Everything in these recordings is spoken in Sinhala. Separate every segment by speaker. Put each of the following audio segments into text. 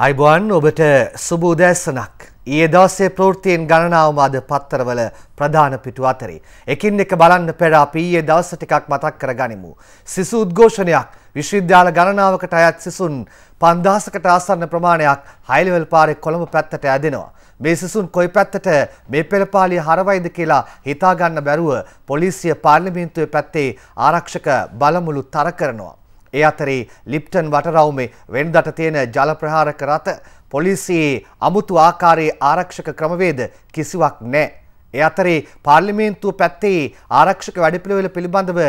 Speaker 1: අයිබුවන් ඔබට සුබ උදෑසනක්. ඊයේ දවසේ ප්‍රවෘත්තියෙන් ගණනාවම අද පත්තරවල ප්‍රධාන පිටු අතරේ. එකින් එක බලන්න පෙර අපි ඊයේ දවස් ටිකක් මතක් කරගනිමු. සිසු උද්ඝෝෂණයක් විශ්වවිද්‍යාල ගණනාවකට අයත් සිසුන් 5000කට ආසන්න ප්‍රමාණයක් හයිලෙවල් පාරේ කොළඹ පැත්තට ඇදෙනවා. මේ සිසුන් කොයි පැත්තට මේ පෙළපාලිය හරවයිද කියලා හිතා ගන්න බැරුව පොලිසිය පාර්ලිමේන්තුවේ පැත්තේ ආරක්ෂක බලමුළු තර කරනවා. ඒ අතරේ ලිප්ටන් වටරවුමේ වෙන්දට තියෙන ජල ප්‍රහාරක රථ පොලිසියේ අමුතු ආකාරයේ ආරක්ෂක ක්‍රමවේද කිසිවක් නැහැ. ඒ අතරේ පාර්ලිමේන්තුව පැත්තේ ආරක්ෂක වැඩපිළිවෙල පිළිබඳව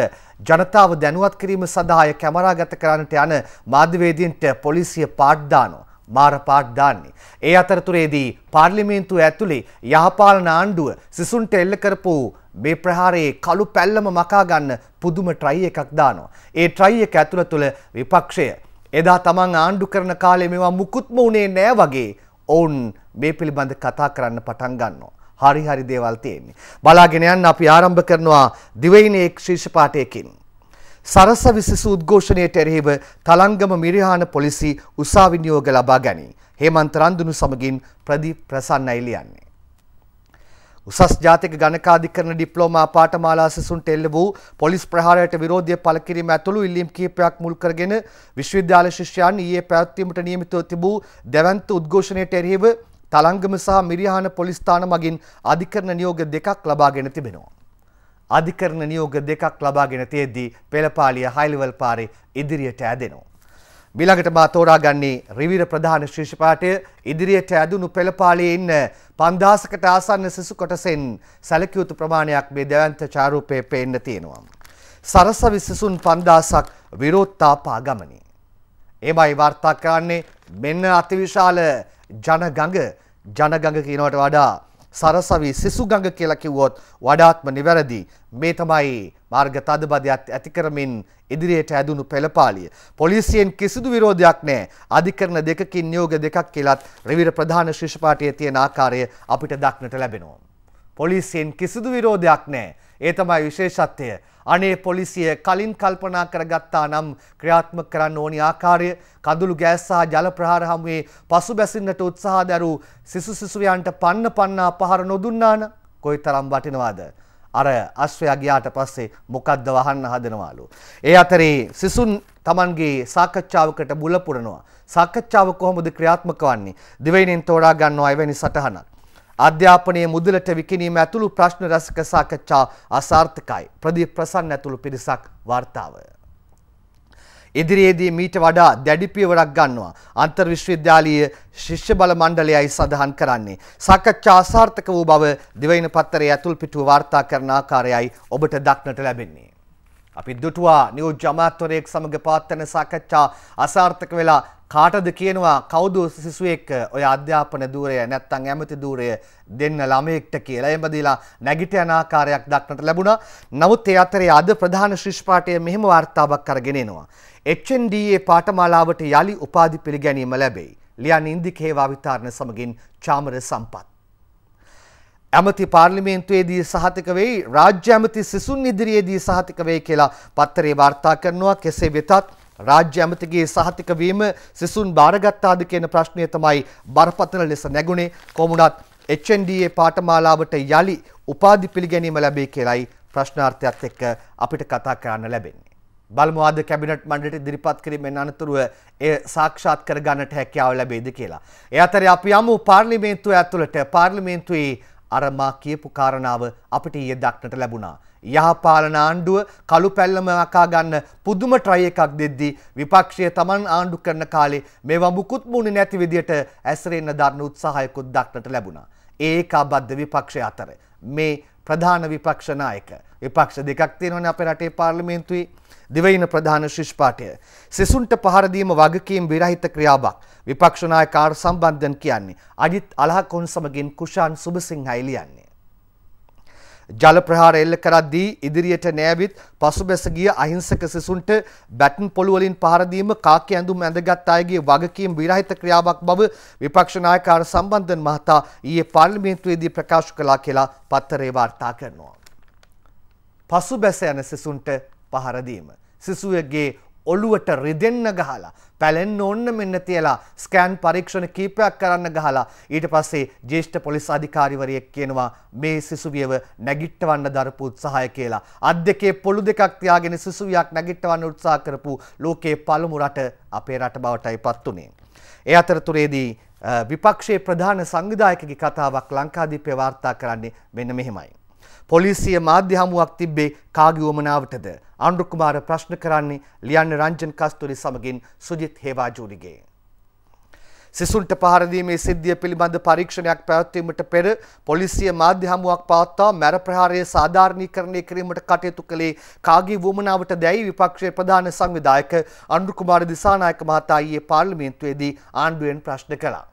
Speaker 1: ජනතාව දැනුවත් කිරීම සඳහා කැමරාගත කරන්නට යන මාධ්‍යවේදීන්ට පොලිසිය පාඩ් දානවා. මාර පාඩ් දාන්නේ. ඒ අතරතුරේදී පාර්ලිමේන්තුව ඇතුලේ යහපාලන ආණ්ඩුව සිසුන්ට එල්ල කරපු මේ ප්‍රහාරයේ කළු පැල්ලම මකා ගන්න පුදුම ට්‍රයි එකක් දානවා. ඒ ට්‍රයි එක ඇතුළ තුළ විපක්ෂය එදා තමන් ආණ්ඩු කරන කාලේ මේවා මුකුත්ම උනේ නෑ වගේ ඔවුන් මේ පිළිබඳ කතා කරන්න පටන් ගන්නවා. හරි හරි දේවල් තියෙන්නේ. බලාගෙන යන්න අපි ආරම්භ කරනවා දිවයිනේ එක් ශීර්ෂ පාඨයකින්. සරස විසිසු උද්ඝෝෂණයට එරෙහිව තලංගම මිරිහාන පොලිසි උසාවි නියෝග ලබා ගනී. හේමන්ත රන්දුනු සමගින් ප්‍රදීප් ප්‍රසන්නයි ලියන්නේ. උසස් ජාතික ගණකාධිකරණ ඩිප්ලෝමා පාඨමාලා සිසුන්ට එල්ල වූ පොලිස් ප්‍රහාරයට විරෝධය පළ කිරීම ඇතුළු ඉල්ලීම් කිහිපයක් මුල් කරගෙන විශ්වවිද්‍යාල ශිෂ්‍යයන් ඊයේ පැවැත්වීමට නියමිතව තිබූ දැවැන්ත උද්ඝෝෂණයට එරෙහිව තලංගම සහ මිරිහාන පොලිස් ස්ථාන මගින් අධිකරණ නියෝග දෙකක් ලබාගෙන තිබෙනවා. අධිකරණ නියෝග දෙකක් ලබාගෙන තියෙද්දී පෙළපාලිය හයිලෙවල් පාරේ ඉදිරියට ඇදෙනවා. මිළඟට මා තෝරාගන්නේ රිවිර ප්‍රධාන ශිෂ්‍යපාඨය ඉදිරියට ඇදුණු පෙළපාලියේ ඉන්න 5000කට ආසන්න සිසු කොටසෙන් සැලකිය යුතු ප්‍රමාණයක් මේ දැවැන්ත චාරූපයේ පේන්න තියෙනවා. සරසවි සිසුන් 5000ක් විරෝධතා ගමනි. එමයි වාර්තා කරන්නේ මෙන්න අතිවිශාල ජනගඟ ජනගඟ කියනවට වඩා සරසවි සිසු ගඟ කියලා කිව්වොත් වඩාත්ම නිවැරදි. මේ තමයි මාර්ග තදබදයක් ඇති කරමින් ඉදිරියට ඇදුණු පෙළපාලිය. පොලිසියෙන් කිසිදු විරෝධයක් නැහැ. අධිකරණ දෙකකින් නියෝග දෙකක් කියලත් රවිර ප්‍රධාන ශිෂ්‍යපාඨයේ තියෙන ආකාරය අපිට දක්නට ලැබෙනවා. පොලිසියෙන් කිසිදු විරෝධයක් නැහැ. ඒ තමයි විශේෂත්වය. අනේ පොලිසිය කලින් කල්පනා කරගත්තා නම් ක්‍රියාත්මක කරන්න ඕනි ආකාරය කඳුළු ගෑස් සහ ජල ප්‍රහාර හමුවේ පසු බැසින්නට උත්සාහ දරූ සිසු සිසුවියන්ට පන්න පන්නා පහර නොදුන්නාන කොයිතරම් වටිනවාද අර අශ්වයා ගියාට පස්සේ මොකද්ද වහන්න හදනවලු. ඒ අතරේ සිසුන් Tamanගේ සාකච්ඡාවකට බුල පුරනවා. සාකච්ඡාව කොහොමද ක්‍රියාත්මක වන්නේ? දිවයිනෙන් තෝරා ගන්නවා එවැනි සටහනක්. අධ්‍යාපනයේ මුදලට විකිණීම ඇතුළු ප්‍රශ්න රසක සාකච්ඡා අසාර්ථකයි. ප්‍රදීප් ප්‍රසන්න ඇතුළු පිරිසක් වාර්තාව. ඉදිරියේදී මීට වඩා දැඩි පියවරක් ගන්නවා. අන්තර් විශ්වවිද්‍යාලීය ශිෂ්‍ය බල මණ්ඩලයයි සඳහන් කරන්නේ. සාකච්ඡා අසාර්ථක වූ බව දිවයින පත්තරයේ ඇතුල් පිටුව වාර්තා කරන ආකාරයයි ඔබට දක්නට ලැබෙන්නේ. අපි දුටුවා නියෝජ්‍ය අමාත්‍යවරයෙක් සමග පවත්වන සාකච්ඡා අසාර්ථක වෙලා කාටද කියනවා කවුද සිසුවෙක් ඔය අධ්‍යාපන ධූරය නැත්තම් ඇමති ධූරය දෙන්න ළමයෙක්ට කියලා එහෙම දීලා නැගිට යන ආකාරයක් දක්නට ලැබුණා. නමුත් ඒ අතරේ අද ප්‍රධාන ශිෂ්‍ය පාඨය මෙහෙම වාර්තාවක් අරගෙන එනවා. HNDA පාඨමාලාවට යලි උපාධි පිළිගැනීම ලැබෙයි. ලියන් ඉන්දික හේවා විතාරණ සමගින් චාමර සම්පත්. ඇමති පාර්ලිමේන්තුවේදී සහතික වෙයි රාජ්‍ය ඇමති සිසුන් ඉදිරියේදී සහතික වෙයි කියලා පත්තරේ වාර්තා කරනවා කෙසේ වෙතත් රාජ්‍ය ඇමතිගේ සහතික වීම සිසුන් බාරගත්තාද කියන ප්‍රශ්නය තමයි බරපතල ලෙස නැගුණේ කොමුණත් HNDA පාඨමාලාවට යලි උපාධි පිළිගැනීම ලැබේ කියලයි ප්‍රශ්නාර්ථයත් එක්ක අපිට කතා කරන්න ලැබෙන්නේ. බලමු අද කැබිනට් මණ්ඩලයට ඉදිරිපත් කිරීමෙන් අනතුරුව එය සාක්ෂාත් කර ගන්නට හැකියාව ලැබෙයිද කියලා. ඒ අතරේ අපි යමු පාර්ලිමේන්තුව ඇතුළට පාර්ලිමේන්තුවේ අර මා කියපු කාරණාව අපිට ඊයේ දක්නට ලැබුණා. යහපාලන ආණ්ඩුව කළු පැල්ලම අකා ගන්න පුදුම ට්‍රයි එකක් දෙද්දී විපක්ෂය Taman ආණ්ඩු කරන කාලේ මේවා මුකුත් මුනේ නැති විදියට ඇසරෙන්න දරන උත්සාහයකුත් දක්නට ලැබුණා. ඒ ඒකාබද්ධ විපක්ෂය අතර. මේ ප්‍රධාන විපක්ෂ නායක. විපක්ෂ දෙකක් තියෙනවනේ අපේ රටේ පාර්ලිමේන්තුවේ. දිවයින ප්‍රධාන ශිෂ්පාඨය සිසුන්ට පහර දීම වගකීම් විරහිත ක්‍රියාවක්. විපක්ෂ නායක ආර් සම්බන්ධන් කියන්නේ අජිත් අලහකොන් සමගින් කුෂාන් සුබසිංහයි ලියන්නේ. ජල ප්‍රහාර එල්ල කරද්දී ඉදිරියට නෑවිත් පසුබැස ගිය අහිංසක සිසුන්ට බැටන් පොළු වලින් පහර දීම කාකේ ඇඳුම් ඇඳගත් අයගේ වගකීම් විරහිත ක්‍රියාවක් බව විපක්ෂ නායක ආර් සම්බන්ධන් මහතා ඊයේ පාර්ලිමේන්තුවේදී ප්‍රකාශ කළා කියලා පත්තරේ වාර්තා කරනවා. පසුබැස යන සිසුන්ට පහර දීම සිසුවෙක්ගේ ඔළුවට රිදෙන්න ගහලා පැලෙන්න ඔන්න මෙන්න තියලා ස්කෑන් පරීක්ෂණ කීපයක් කරන්න ගහලා ඊට පස්සේ ජේෂ්ඨ පොලිස් අධිකාරිවරයෙක් කියනවා මේ සිසුවියව නැගිට්ටවන්න දරපු උත්සාහය කියලා. අත් දෙකේ පොළු දෙකක් තියාගෙන සිසුවියක් නැගිට්ටවන්න උත්සාහ කරපු ලෝකයේ පළමු රට අපේ රට බවටයි පත් වුණේ. ඒ අතරතුරේදී විපක්ෂයේ ප්‍රධාන සංවිධායකගේ කතාවක් ලංකාදීපය වාර්තා කරන්නේ මෙන්න මෙහෙමයි. පොලිසිය මාධ්‍ය හමුවක් තිබ්බේ කාගේ වමනාවටද ආණ්ඩු කුමාර ප්‍රශ්න කරන්නේ ලියන්න රංජන් කස්තුරි සමගින් සුජිත් හේවාජූරිගේ. සිසුන්ට පහරදීමේ සිද්ධිය පිළිබඳ පරීක්ෂණයක් පැවැත්වීමට පෙර පොලිසිය මාධ්‍ය හමුවක් පවත්වා මැර ප්‍රහාරය සාධාරණීකරණය කිරීමට කටයුතු කළේ කාගේ වුවමනාවට දැයි විපක්ෂයේ ප්‍රධාන සංවිධායක අනුරු කුමාර දිසානායක මහතා ඊයේ පාර්ලිමේන්තුවේදී ආණ්ඩුවෙන් ප්‍රශ්න කළා.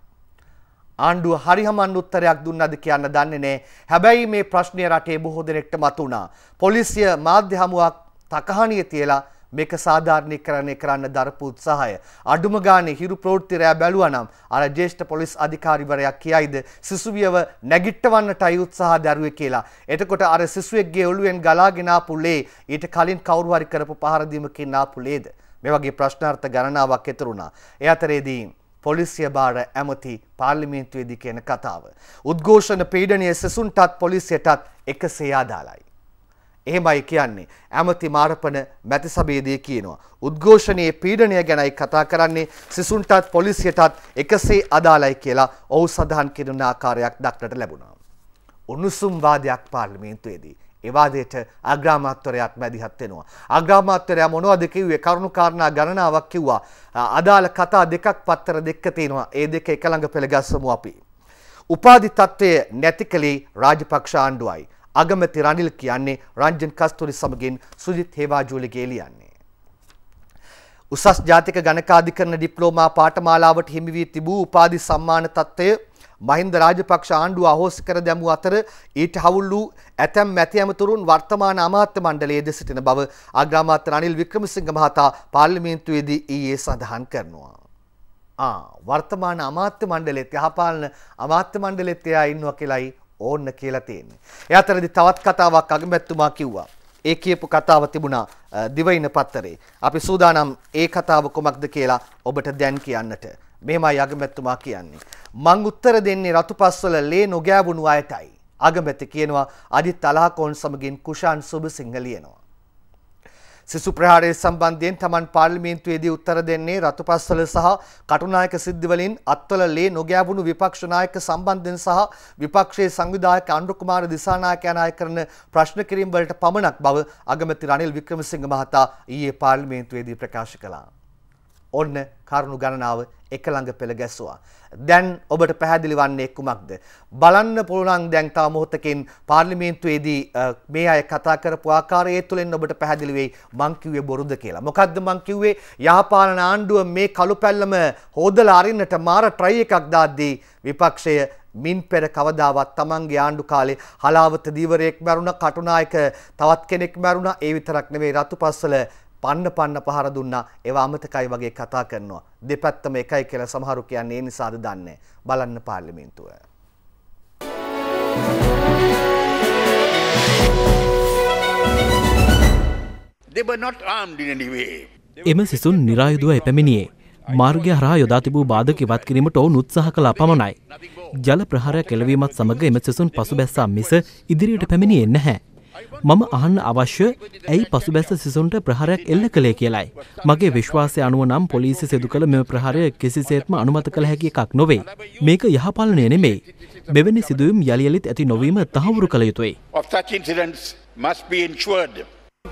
Speaker 1: ආණ්ඩුව හරිහමන් උත්තරයක් දුන්නද කියන්න දන්නේ නෑ. හැබැයි මේ ප්‍රශ්නය රටේ බොහෝ දෙනෙක්ට මතුණා. පොලිසිය මාධ්‍ය හමුවක් තකහනිය තියලා මේක සාධාරණීකරණය කරන්න දරපු උත්සාහය අඩුම ගානේ හිරු ප්‍රවෘත්ති රෑ බැලුවා නම් අර ජ්‍යෙෂ්ඨ පොලිස් අධිකාරිවරයා කියයිද සිසුවියව නැගිට්ටවන්නටයි උත්සාහ දරුවේ කියලා. එතකොට අර සිසුවෙක්ගේ ඔළුවෙන් ගලාගෙන ආපු ලේ ඊට කලින් කවුරු හරි කරපු පහර දීමකින් ආපු ලේද? මේ වගේ ප්‍රශ්නාර්ථ ගණනාවක් එතුරුණා. ඒ අතරේදී පොලිසිය බාර ඇමති පාර්ලිමේන්තුවේදී කියන කතාව. උද්ඝෝෂණ පීඩනය සෙසුන්ටත් පොලිසියටත් එකසේ ආදාලයි. එහෙමයි කියන්නේ ඇමති මාරපන මැති සභේදී කියනවා. උද්ඝෝෂණයේ පීඩනය ගැනයි කතා කරන්නේ සිසුන්ටත් පොලිසියටත් එකසේ අදාලයි කියලා ඔහු සඳහන් කිරුණ ආකාරයක් දක්නට ලැබුණා. උණුසුම් වාදයක් පාර්ලිමේන්තුවේදී එවාදයට අග්‍රාමාත්වරයක් මැදිහත් වෙනවා. අග්‍රාමාත්වරයා මොනවද කිව්වේ කරුණු කාරණා ගණනාවක් කිව්වා. අදාළ කතා දෙකක් පත්තර දෙක තියෙනවා. ඒ දෙක එක ළඟ පෙළ ගැස්සමු අපි. උපාධි තත්ත්වය නැති කළේ රාජපක්ෂ ආණ්ඩුවයි. අගමැති රනිල් කියන්නේ රංජන් කස්තුරි සමගින් සුජිත් හේවාජූලිගේ ලියන්නේ. උසස් ජාතික ගණකාධිකරණ ඩිප්ලෝමා පාඨමාලාවට හිමි වී තිබූ උපාධි සම්මාන තත්ත්වය මහින්ද රාජපක්ෂ ආණ්ඩුව අහෝසි කර දැමූ අතර ඊට හවුල් වූ ඇතැම් මැති ඇමතුරුන් වර්තමාන අමාත්‍ය මණ්ඩලයේද සිටින බව අග්‍රාමාත්‍ය රනිල් වික්‍රමසිංහ මහතා පාර්ලිමේන්තුවේදී ඊයේ සඳහන් කරනවා. ආ වර්තමාන අමාත්‍ය මණ්ඩලෙත් යහපාලන අමාත්‍ය මණ්ඩලෙත් එයා ඉන්නවා කියලායි ඕන්න කියලා තියෙන්නේ. ඒ අතරදී තවත් කතාවක් අගමැතිතුමා කිව්වා. ඒ කියපු කතාව තිබුණා දිවයින පත්තරේ. අපි සූදානම් ඒ කතාව කොමක්ද කියලා ඔබට දැන් කියන්නට. මෙහෙමයි අගමැතිතුමා කියන්නේ. මං උත්තර දෙන්නේ රතුපස්වල ලේ නොගෑවුණු අයටයි. අගමැති කියනවා අජිත් අලහකෝන් සමගින් කුෂාන් සුබසිංහ ලියනවා. සිසු ප්‍රහාරය සම්බන්ධයෙන් තමන් පාර්ලිමේන්තුවේදී උත්තර දෙන්නේ රතුපස්වල සහ කටුනායක සිද්ධිවලින් අත්වල ලේ නොගෑවුණු විපක්ෂ නායක සම්බන්ධයෙන් සහ විපක්ෂයේ සංවිධායක අනුර කුමාර දිසානායක යන අය කරන ප්‍රශ්න කිරීම වලට පමණක් බව අගමැති රනිල් වික්‍රමසිංහ මහතා ඊයේ පාර්ලිමේන්තුවේදී ප්‍රකාශ කළා. ඔන්න කරුණු ගණනාව එක ළඟ පෙළ ගැස්සුවා. දැන් ඔබට පැහැදිලි වන්නේ කුමක්ද? බලන්න පුළුවන් දැන් තව මොහොතකින් පාර්ලිමේන්තුවේදී මේ අය කතා කරපු ආකාරය තුළින් ඔබට පැහැදිලි වෙයි මං කිව්වේ බොරුද කියලා. මොකද්ද මං කිව්වේ? යහපාලන ආණ්ඩුව මේ කළු පැල්ලම හොදලා අරින්නට මාර ට්‍රයි එකක් දාද්දී විපක්ෂය මින් පෙර කවදාවත් තමන්ගේ ආණ්ඩු කාලේ හලාවත දීවරයෙක් මැරුණා කටුනායක තවත් කෙනෙක් මැරුණා ඒ විතරක් නෙවෙයි රතුපස්වල පන්න පන්න පහර දුන්නා. ඒවා අමතකයි වගේ කතා කරනවා. දෙපැත්තම එකයි කියලා සමහරු කියන්නේ ඒ නිසාද දන්නේ. බලන්න පාර්ලිමේන්තුව.
Speaker 2: එම සිසුන් නිරායුදුව එපැමිණියේ මාර්ගය හරහා යොදා තිබූ බාධක ඉවත් කිරීමට ඔවුන් උත්සාහ කළා පමණයි. ජල ප්‍රහාරයක් කෙලවීමත් සමග එම සිසුන් පසුබැස්සා මිස ඉදිරියට පැමිණියේ නැහැ. මම අහන්න අවශ්‍ය ඇයි පසුබැස සිසුන්ට ප්‍රහරයක් එල්ල කළේ කියලයි. මගේ විශ්වාසය අනුව නම් පොලිසි සිදු කළ මෙම ප්‍රහාරය කිසිසේත්ම අනුමත කළ හැකි එකක් නොවේ. මේක යහපාලනය නෙමෙයි. මෙවැනි සිදුවම් යළියලිත් ඇති නොවීම තහවුරු කළ යුතුයි.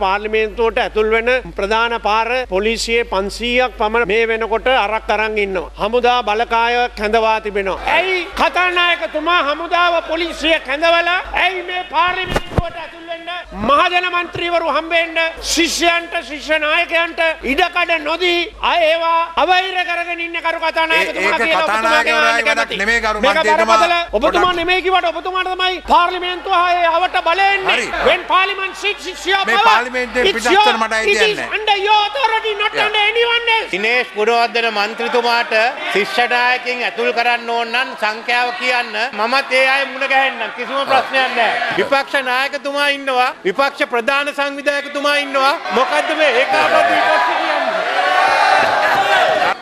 Speaker 3: පාර්ලිමේන්තුවට ඇතුල් වෙන ප්‍රධාන පාර පොලිසියේ පන්සීයක් පමණ මේ වෙනකොට අරක් අරන් ඉන්නවා. හමුදා බලකාය කැඳවා තිබෙනවා. ඇයි කතානායකතුමා හමුදාව පොලිසිය කැඳවල ඇයි මේ පාර්ලිමේන්තුවට ඇතුල් වෙන්න මහජන මන්ත්‍රීවරු හම්බෙන්න ශිෂ්‍යයන්ට ශිෂ්‍ය නායකයන්ට ඉඩකඩ නොදී අය ඒවා අවෛර කරගෙන ඉන්න කරු කතානායකතුමා ඔබතුමා නෙමේ කිව්වට ඔබතුමාට තමයි පාර්ලිමේන්තුව ආයේ අවට බලෙන්නේ. when parliament sits it's
Speaker 4: පාර්ලිමේන්තුවේ පිටස්තර මට
Speaker 3: else.
Speaker 5: දිනේෂ් ගුණවර්ධන මන්ත්‍රීතුමාට ශිෂ්‍ය නායකයන් ඇතුල් කරන්න ඕන නම් සංඛ්‍යාව කියන්න මමත් ඒ අය මුණ ගැහෙන්නම් කිසිම ප්‍රශ්නයක් නැහැ. විපක්ෂ නායකතුමා ඉන්නවා විපක්ෂ ප්‍රධාන සංවිධායකතුමා ඉන්නවා මොකද්ද මේ ඒකාබද්ධ විපක්ෂ කියන්නේ?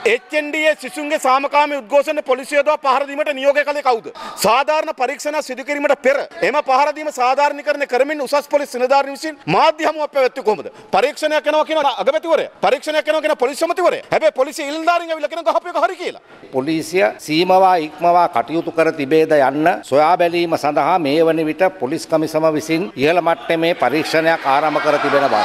Speaker 6: එච්චන්ඩිය සිසුන්ගේ සාමකාම උද්ගෝෂණ පොලිසියදවා පහරදීමට නියෝග කළ කවුද. සාධාරණ පරීක්ෂණ සිදුකිරීමට පෙර එම පහරදීම සාධාරණකරන කරමින් උසස් පොලි නිධාර විසින් මාධ්‍ය හමුව පැවැත්ති කොමද පරීක්ෂණය කනවා කියන අගමැතිවර පරීක්ෂණය කනවා කියන පොලිසමතිවර හැබැයි පොලිසි ඉල්දාරින් ඇවිල්ලා කියන ගහපේ හරි කියලා.
Speaker 7: පොලිසිය සීමවා ඉක්මවා කටයුතු කර තිබේද යන්න සොයා බැලීම සඳහා මේ වන විට පොලිස් කමිසම විසින් ඉහළ මට්ටමේ පරීක්ෂණයක් ආරම්භ කර තිබෙන බව.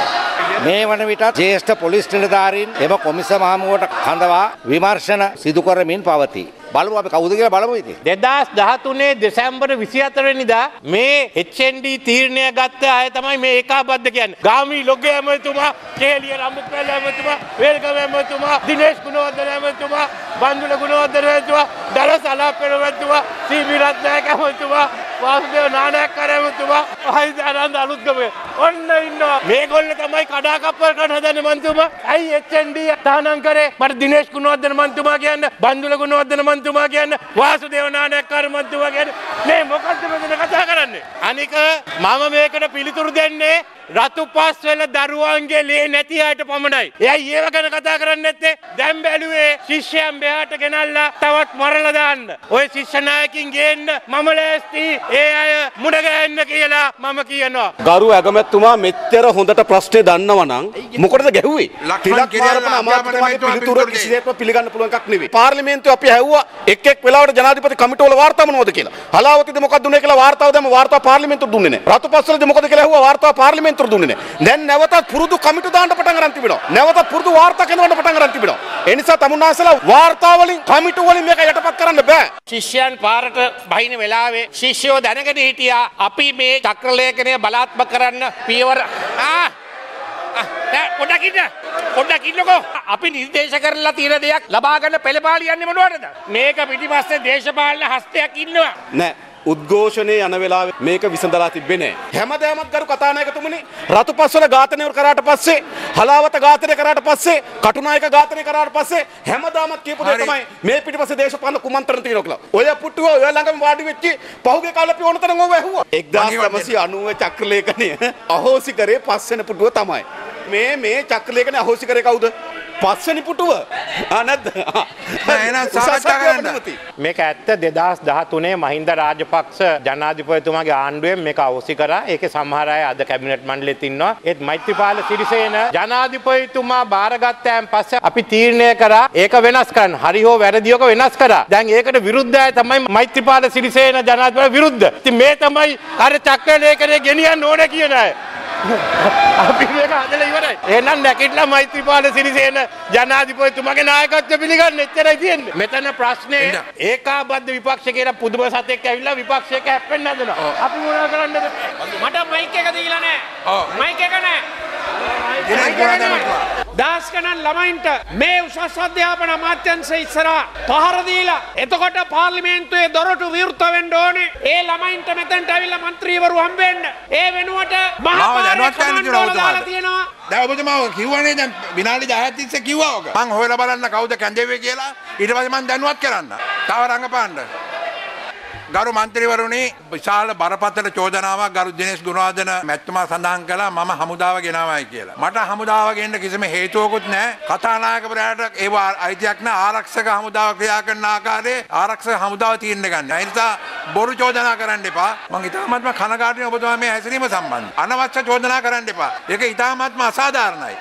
Speaker 7: මේ වන විට ජේෂ්ඨ පොලිස් නිලධාරීන් එම කොමිසම හමුවට කඳවා විමර්ශන සිදු කරමින් පවතී. බලමු අපි කවුද කියලා බලමු ඉතින්.
Speaker 5: දෙදස් දහතුනේ දෙසැම්බර් විසි අතරනිදා මේ HND තීරණය ගත්ත අය තමයි මේ ඒකාබද්ධ කියන්න. ගාමී ලොග ඇමතුමා කේලිය රම්බුක්වැල ඇමතුමා වේල්ගම ඇමතුමා දිනේශ් ගුණවර්ධන ඇමතුමා බන්දුල ගුණවර්ධන ඇමතුමා දල සලාපෙර ඇමතුමා සීමි රත්නායක ඇමතුමා වාසුදේව නානයක්කර ඇමතුමා අහිදානන්ද අලුත්ගම ඔන්න ඉන්නවා. මේගොල්ල තමයි කඩාකප්පල් කරන හදන මන්තුමා. ඇයි HND තානං කරේ? මට දිනේශ් ගුණවර්ධන මන්තුමා කියන්න බන්දුල ගුණවර්ධන මන්තුමා මන්තුමා කියන්න වාසුදේව නානයක්කාර මන්තුමා කියන්න. මේ මොකක්ද මෙතන කතා කරන්නේ? අනික මම මේකට පිළිතුරු දෙන්නේ රතු පස්වල දරුවන්ගේ ලේ නැති අයට පමණයි. එයයි ඒව ගැන කතා කරන්න නැත්තේ දැන් බැලුවේ ශිෂ්‍යයන් මෙහාට ගෙනල්ලා තවත් මරලා දාන්න. ඔය ශිෂ්‍ය නායකින් ගේන්න මම ලෑස්ති ඒ අය මුණ ගැහෙන්න කියලා මම කියනවා.
Speaker 6: ගරු ඇගමැත්තුමා මෙච්චර හොඳට ප්‍රශ්නේ දන්නවනම් මොකටද ගැහුවේ?
Speaker 4: ලක්ෂ්මන් කිරියල්ල
Speaker 6: අමාත්‍යතුමාගේ පිළිතුර කිසිසේත්ම පිළිගන්න පුළුවන් එකක් නෙවෙයි. පාර්ලිමේන්තුව අපි හැව්වා එක් එක් වෙලාවට ජනාධිපති කමිටුවල වාර්තා මොනවද කියලා. හලාවතිද මොකක්ද උනේ කියලා වාර්තාව දැම්ම වාර්තාව පාර්ලිමේන්තුවට දුන්නේ නැහැ. රතුපස්වලද මොකද කියලා ඇහුවා වාර්තාව පාර්ලිමේන්තුවට දුන්නේ නැහැ. දැන් නැවතත් පුරුදු කමිටු දාන්න පටන් ගන්න තිබෙනවා. නැවතත් පුරුදු වාර්තා කරනවට පටන් ගන්න තිබෙනවා. ඒ නිසා තමුන්නාසලා වාර්තා වලින් කමිටු වලින් මේක යටපත් කරන්න බෑ.
Speaker 5: ශිෂ්‍යයන් පාරට බහින වෙලාවේ ශිෂ්‍යෝ දැනගෙන හිටියා අපි මේ චක්‍රලේඛනය බලාත්මක කරන්න පියවර ආ පොඩක් ඉන්න පොඩක් ඉන්නකෝ අපි නිර්දේශ කරලා තියෙන දෙයක් ලබා ගන්න පෙළපාලියන්නේ මොනවටද මේක පිටිපස්සේ දේශපාලන හස්තයක් ඉන්නවා
Speaker 6: නෑ උද්ඝෝෂණය යන වෙලාවේ මේක විසඳලා තිබෙන්නේ නැහැ. හැමදාමත් ගරු කතානායකතුමනි රතුපස්වල ඝාතනය කරාට පස්සේ හලාවත ඝාතනය කරාට පස්සේ කටුනායක ඝාතනය කරාට පස්සේ හැමදාමත් කියපු දේ. තමයි මේ පිටිපස්සේ දේශපාලන කුමන්ත්‍රණ තියෙනවා කියලා. ඔය පුටුව ඔය ළඟම වාඩි වෙච්ච පහුගිය කාලේ අපි ඕන තරම් ඔව ඇහුවා. 1990 චක්‍රලේඛනය අහෝසි කරේ පස්වෙනි පුටුව තමයි. මේ මේ චක්‍රලේඛනය අහෝසි කරේ කවුද? පස්වෙනි පුටුව.
Speaker 4: කරන්න.
Speaker 5: මේක ඇත්ත දෙදස් දහතුනේ මහින්ද රාජපක්ෂ ජනාධිපතිතුමාගේ ආණ්ඩුවෙන් මේක අවසි කරා. ඒක සමහර අය අද කැබිනට් මණ්ඩලෙත් ඉන්නවා. ඒත් මෛත්‍රීපාල සිරිසේන ජනාධිපතිතුමා බාරගත්තයන් පස්සේ අපි තීරණය කරා ඒක වෙනස් කරන්න. හරි හෝ වැරදි යක වෙනස් කරා. දැන් ඒකට විරුද්ධ අය තමයි මෛත්‍රීපාල සිරිසේන ජනාධිපති විරුද්ධ. ඉතින් මේ තමයි අර චක්‍ර ලේඛනය ගෙනියන්න ඕන කියන අය අපි මේක හදලා ඉවරයි. එහෙනම් නැකිట్లా මෛත්‍රීපාල සිරිසේන ජනාධිපතිතුමාගේ නායකත්වය පිළිගන්න එච්චරයි තියෙන්නේ. මෙතන ප්‍රශ්නේ ඒකාබද්ධ විපක්ෂ කියලා පුදුම සතෙක් ඇවිල්ලා විපක්ෂයක හැප්පෙන්න හදනවා. අපි මොනවා කරන්නද? මට මයික් එක දීලා නැහැ. මයික් එක නැහැ.
Speaker 3: දහස්කනන් ළමයින්ට මේ උසස් අධ්‍යාපන අමාත්‍යංශ ඉස්සරහා පහර දීලා එතකොට පාර්ලිමේන්තුවේ දොරටු විවෘත වෙන්න ඕනේ. ඒ ළමයින්ට මෙතෙන්ට ඇවිල්ලා മന്ത്രിවරු හම්බෙන්න. ඒ වෙනුවට මහා
Speaker 4: දැනුවත් කරන්න
Speaker 3: කමන්ඩෝල
Speaker 4: කියලා ඔබතුමාට.
Speaker 3: තියෙනවා.
Speaker 4: දැන් ඔබතුමාව කිව්වනේ දැන් විනාඩි 10ක් තිස්සේ කිව්වා ඔක. මං හොයලා බලන්න කවුද කැඳෙවේ කියලා. ඊට පස්සේ මං දැනුවත් කරන්න. තව රංගපාන්න. ගරු මන්ත්‍රීවරුනි විශාල බරපතල චෝදනාවක් ගරු දිනේෂ් ගුණවර්ධන මැතිතුමා සඳහන් කළා මම හමුදාව ගෙනාවයි කියලා. මට හමුදාව ගෙන්න කිසිම හේතුවකුත් නැහැ. කතානායකවරයාට ඒව අයිතියක් නැහැ. ආරක්ෂක හමුදාව ක්‍රියා කරන ආකාරයේ ආරක්ෂක හමුදාව තීරණය ගන්න. ඒ නිසා බොරු චෝදනා කරන්න එපා. මං ඉතාමත්ම කනගාටුයි ඔබතුමා මේ හැසිරීම සම්බන්ධ. අනවශ්‍ය චෝදනා කරන්න එපා. ඒක ඉතාමත්ම අසාධාරණයි.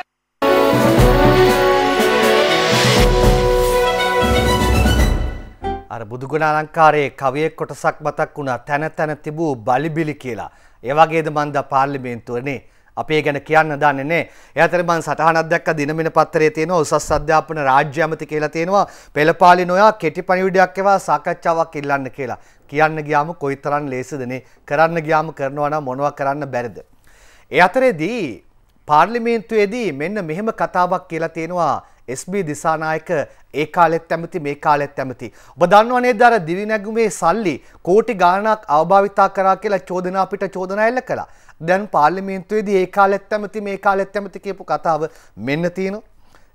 Speaker 1: අර බුදුගුණ අලංකාරයේ කවියෙක් කොටසක් මතක් වුණා තැන තැන තිබූ බලිබිලි කියලා. ඒ වගේද මන්ද පාර්ලිමේන්තුවනේ අපි ඒ ගැන කියන්න දන්නේ නැහැ. ඒ අතර මම සටහනක් දැක්ක දිනමින පත්තරයේ තියෙනවා උසස් අධ්‍යාපන රාජ්‍ය ඇමති කියලා තියෙනවා. පෙළපාලි නොයා කෙටි පණිවිඩයක් එවා සාකච්ඡාවක් ඉල්ලන්න කියලා. කියන්න ගියාම කොයිතරම් ලේසිද නේ? කරන්න ගියාම කරනවා නම් මොනවා කරන්න බැරිද? ඒ අතරේදී පාර්ලිමේන්තුවේදී මෙන්න මෙහෙම කතාවක් කියලා තියෙනවා SB දිසානායක ඒ කාලෙත් ඇමති මේ කාලෙත් ඇමති. ඔබ දන්නව නේද අර දිවි නැගුමේ සල්ලි කෝටි ගාණක් අවභාවිතා කරා කියලා චෝදනා අපිට චෝදනා එල්ල කළා. දැන් පාර්ලිමේන්තුවේදී ඒ කාලෙත් ඇමති මේ කාලෙත් ඇමති කියපු කතාව මෙන්න තියෙනවා.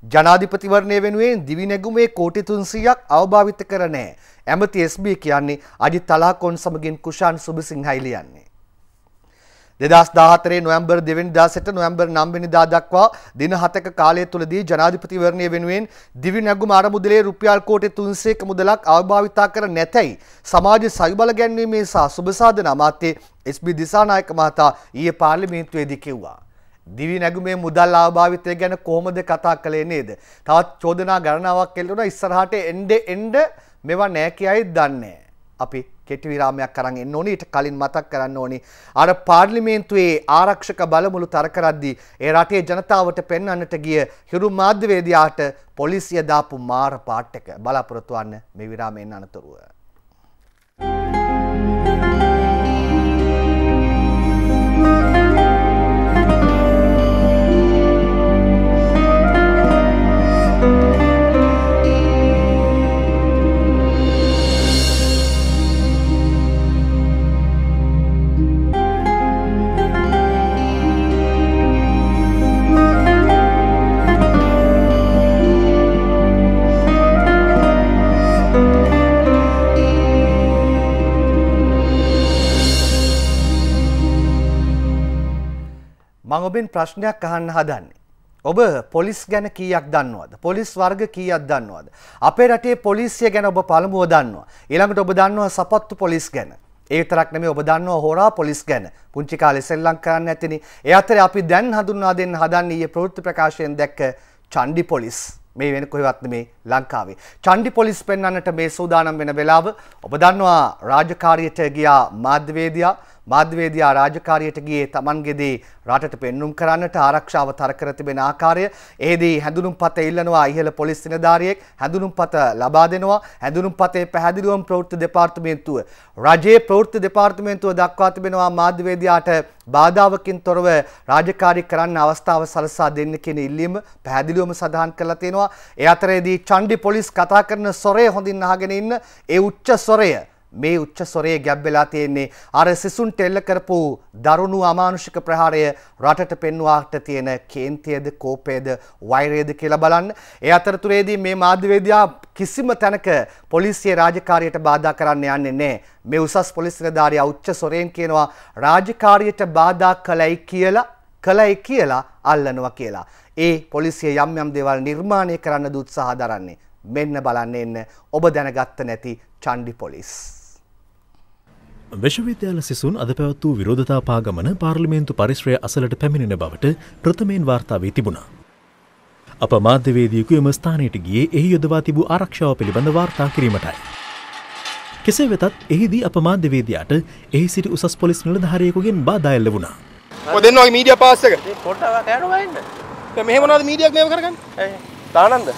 Speaker 1: ජනාධිපතිවරණය වෙනුවෙන් දිවි නැගුමේ කෝටි 300ක් අවභාවිත කර නැහැ. ඇමති SB කියන්නේ අජිත් තලාකොන් සමගින් කුෂාන් සුබසිංහයි ලියන්නේ. දෙදස් දාහතරේ නොවම්බර් දෙවැනිදා සිට නොවම්බර් නම්වෙනිදා දක්වා දින හතක කාලය තුළදී ජනාධිපතිවරණය වෙනුවෙන් දිවි නැගුම අරමුදලේ රුපියල් කෝටි තුන්සේක මුදලක් අවභාවිතා කර නැතැයි සමාජ සයිබල ගැන්වීමේ සහ සුභසාධන අමාත්‍ය එස්බි දිසානායක මහතා ඊයේ පාර්ලිමේන්තුවේදී කිව්වා. දිවි නැගුමේ මුදල් ආභාවිතය ගැන කොහොමද කතා කළේ නේද? තවත් චෝදනා ගණනාවක් එල්ලුණා ඉස්සරහට එnde එnde මෙවා නෑ කියයි දන්නේ. අපි කෙටි විරාමයක් අරන් එන්න ඕනි. ඊට කලින් මතක් කරන්න ඕනි. අර පාර්ලිමේන්තුවේ ආරක්ෂක බලමුළු තර කරද්දී ඒ රටේ ජනතාවට පෙන්වන්නට ගිය හිරු මාධ්‍යවේදියාට පොලිසිය දාපු මාර පාට් එක. බලාපොරොත්තු වන්න මේ විරාමයෙන් අනතුරුව. මං ඔබෙන් ප්‍රශ්නයක් අහන්න හදන්නේ. ඔබ පොලිස් ගැන කීයක් දන්නවද? පොලිස් වර්ග කීයක් දන්නවද? අපේ රටේ පොලිසිය ගැන ඔබ පළමුව දන්නවා. ඊළඟට ඔබ දන්නවා සපත්තු පොලිස් ගැන. ඒ විතරක් නෙමෙයි ඔබ දන්නවා හොරා පොලිස් ගැන. පුංචි කාලේ සෙල්ලම් කරන්න ඇතිනේ. ඒ අතරේ අපි දැන් හඳුන්වා දෙන්න හදන්නේ ඊයේ ප්‍රවෘත්ති ප්‍රකාශයෙන් දැක්ක චණ්ඩි පොලිස්. මේ වෙන කොහෙවත් නෙමේ ලංකාවේ. චණ්ඩි පොලිස් පෙන්වන්නට මේ සූදානම් වෙන වෙලාව ඔබ දන්නවා රාජකාරියට ගියා මාධ්‍යවේදියා මාධ්‍යවේදියා රාජකාරියට ගියේ Tamanගේ දේ රටට පෙන්눔 කරන්නට ආරක්ෂාව තර කර තිබෙන ආකාරය. එෙහිදී හැඳුනුම්පත ඉල්ලනවා ඉහළ පොලිස් නිලධාරියෙක්. හැඳුනුම්පත ලබා දෙනවා. හැඳුනුම්පතේ පැහැදිලිවම ප්‍රවෘත්ති දෙපාර්තමේන්තුව රජයේ ප්‍රවෘත්ති දෙපාර්තමේන්තුව දක්වා තිබෙනවා මාධ්‍යවේදියාට බාධාවකින් තොරව රාජකාරී කරන්න අවස්ථාව සලසා දෙන්න කියන ඉල්ලීම පැහැදිලිවම සඳහන් කරලා තියෙනවා. ඒ අතරේදී චණ්ඩි පොලිස් කතා කරන සොරය හොඳින් අහගෙන ඉන්න. ඒ උච්ච සොරය මේ උච්ච ස්වරයේ ගැබ් වෙලා තියෙන්නේ අර සිසුන්ට එල්ල කරපු දරුණු අමානුෂික ප්‍රහාරය රටට පෙන්වාට තියෙන කේන්තියද කෝපයද වෛරයද කියලා බලන්න. ඒ අතරතුරේදී මේ මාධ්‍යවේදියා කිසිම තැනක පොලිසිය රාජකාරියට බාධා කරන්න යන්නේ නැහැ. මේ උසස් පොලිස් නිලධාරියා උච්ච ස්වරයෙන් කියනවා රාජකාරියට බාධා කළයි කියලා කළයි කියලා අල්ලනවා කියලා. ඒ පොලිසිය යම් යම් දේවල් නිර්මාණය කරන්න දුත්සාහ දරන්නේ. මෙන්න බලන්න එන්න ඔබ දැනගත්ත නැති චණ්ඩි පොලිස්.
Speaker 8: විශ්වවිද්‍යාල සිසුන් අද පැවත් වූ විරෝධතා පාගමන පාර්ලිමේන්තු පරිශ්‍රය අසලට පැමිණෙන බවට ප්‍රථමයෙන් වාර්තාාවේ තිබුණා. අප මාධ්‍යවේදියකු එම ස්ථානයට ගියේ එහි යොදවා තිබූ ආරක්ෂාව පිළිබඳ වාර්තා කිරීමටයි. කෙසේ වෙතත් එහිදී අප මාධ්‍යවේදයාට එහි සිටි උසස් පොලිස් නිලධාරයකුගෙන් බාදායල්ල වුණා.
Speaker 9: ඔදෙන්වාගේ මීඩිය පාස්සක
Speaker 10: පොට්ට කෑරුවන්න
Speaker 9: මෙහමනද මීඩියක් නව කරගන්න
Speaker 10: තානන්ද?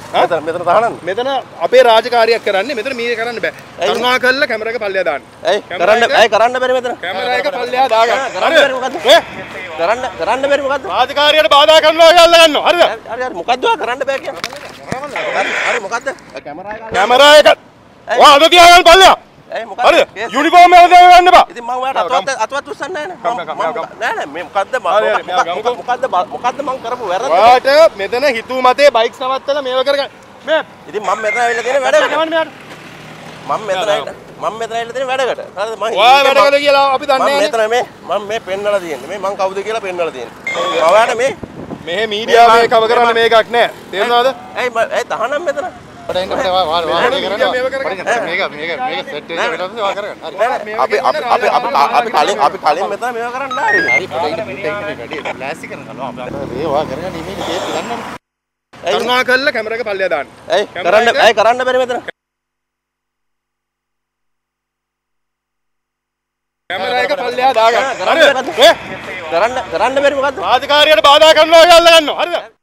Speaker 10: මෙතන තානන්
Speaker 9: මෙතන අපේ රාජකාරයක් කරන්න මෙතන මීය කරන්න බෑ. කරුණා කල්ල කැමරක පල්ලයා දාන්න.
Speaker 10: ඇයි? කරන්න ඇයි? කරන්න බැරි මෙතන?
Speaker 9: කැමරයක පල්ලයා දාගන්න.
Speaker 10: කරන්න බැරි මොකද්ද? කරන්න කරන්න බැරි මොකද්ද?
Speaker 9: රාජකාරියට බාධා කරනවා කියලා ගන්නවා. හරිද?
Speaker 10: හරි හරි මොකද්ද ඔයා කරන්න බෑ කියන්නේ? හරි මොකද්ද? කැමරා එක.
Speaker 9: කැමරා එක. වා අද තියාගන්න පල්ලයා හරිද යුනිෆෝම් එක දාගන්න එපා
Speaker 10: ඉතින් මම ඔයාලට අතවත් අතවත් උස්සන්නේ නැහැ නෑ නෑ මේ මොකද්ද මොකද්ද මොකද්ද මම කරපු වැරද්ද
Speaker 9: ඔයාට මෙතන හිතුව මතේ බයික් නවත්තලා මේව කරගන්න මේ
Speaker 10: ඉතින් මම මෙතන ඇවිල්ලා තියෙන වැඩකට
Speaker 9: ගමන් මෙයාට
Speaker 10: මම මෙතන මම මෙතන ඇවිල්ලා තියෙන වැඩකට හරිද මම
Speaker 9: ඔයා වැඩකද කියලා අපි දන්නේ
Speaker 10: මම මෙතන මේ මම මේ පෙන්නලා තියෙන්නේ මේ මං කවුද කියලා පෙන්නලා තියෙන්නේ ඔයාලට මේ
Speaker 9: මෙහෙ මීඩියා මේ කව කරන්න මේකක් නෑ තේරෙනවද
Speaker 10: ඇයි ඇයි තහනම් මෙතන අපි අපි අපි අපි අපි කලින් අපි කලින් මෙතන මේවා කරන්න ආවේ
Speaker 9: කරුණා කල්ල කැමරක පල්ලයා දාන්න
Speaker 10: ඇයි කරන්න ඇයි කරන්න බැරි මෙතන
Speaker 9: කැමරා එක පල්ලයා දාගන්න.
Speaker 10: කරන්න
Speaker 9: හරිද
Speaker 10: කරන්න කරන්න බැරි මොකද්ද?
Speaker 9: රාජකාරියට බාධා කරනවා කියලා ගන්නවා. හරිද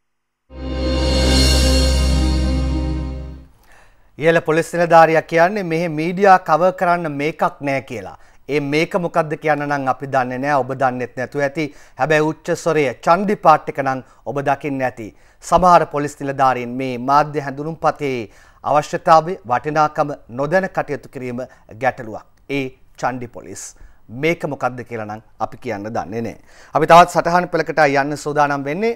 Speaker 1: ඉහළ පොලිස් නිලධාරියා කියන්නේ මෙහි මීඩියා කවර් කරන්න මේකක් නෑ කියලා. ඒ මේක මොකද්ද කියන්න නම් අපි දන්නේ නෑ ඔබ දන්නෙත් නැතුව ඇති. හැබැයි උච්ච ස්වරය චන්ඩි පාට් එක නම් ඔබ දකින්න ඇති. සමහර පොලිස් නිලධාරීන් මේ මාධ්‍ය හැඳුනුම්පතේ අවශ්‍යතාවය වටිනාකම නොදැන කටයුතු කිරීම ගැටලුවක්. ඒ චන්ඩි පොලිස්. මේක මොකක්ද කියලා නම් අපි කියන්න දන්නේ නැහැ. අපි තවත් සටහන් පෙළකට යන්න සූදානම් වෙන්නේ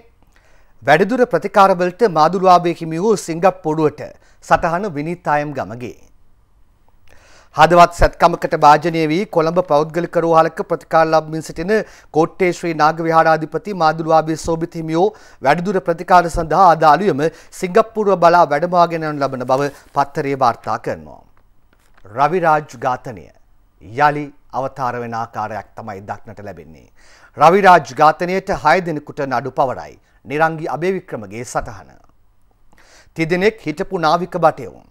Speaker 1: වැඩිදුර ප්‍රතිකාරවලට මාදුරුවාබේ හිමි වූ සිංගප්පූරුවට සටහන විනිතායම් ගමගේ. හදවත් සැත්කමකට භාජනය වී කොළඹ පෞද්ගලික රෝහලක ප්‍රතිකාර ලබමින් සිටින කෝට්ටේ ශ්‍රී නාග විහාරාධිපති මාදුළුවාබේ සෝබිත හිමියෝ වැඩිදුර ප්‍රතිකාර සඳහා අද අලුයම සිංගප්පූරුව බලා වැඩමවාගෙන යනු ලබන බව පත්තරේ වාර්තා කරනවා. රවිරාජ් ඝාතනය යළි අවතාර වෙන ආකාරයක් තමයි දක්නට ලැබෙන්නේ. රවිරාජ් ඝාතනයට 6 දිනකට නඩු පවරයි. නිරංගි අබේවික්‍රමගේ සටහන. තිදෙනෙක් හිටපු නාවික බටයවුන්.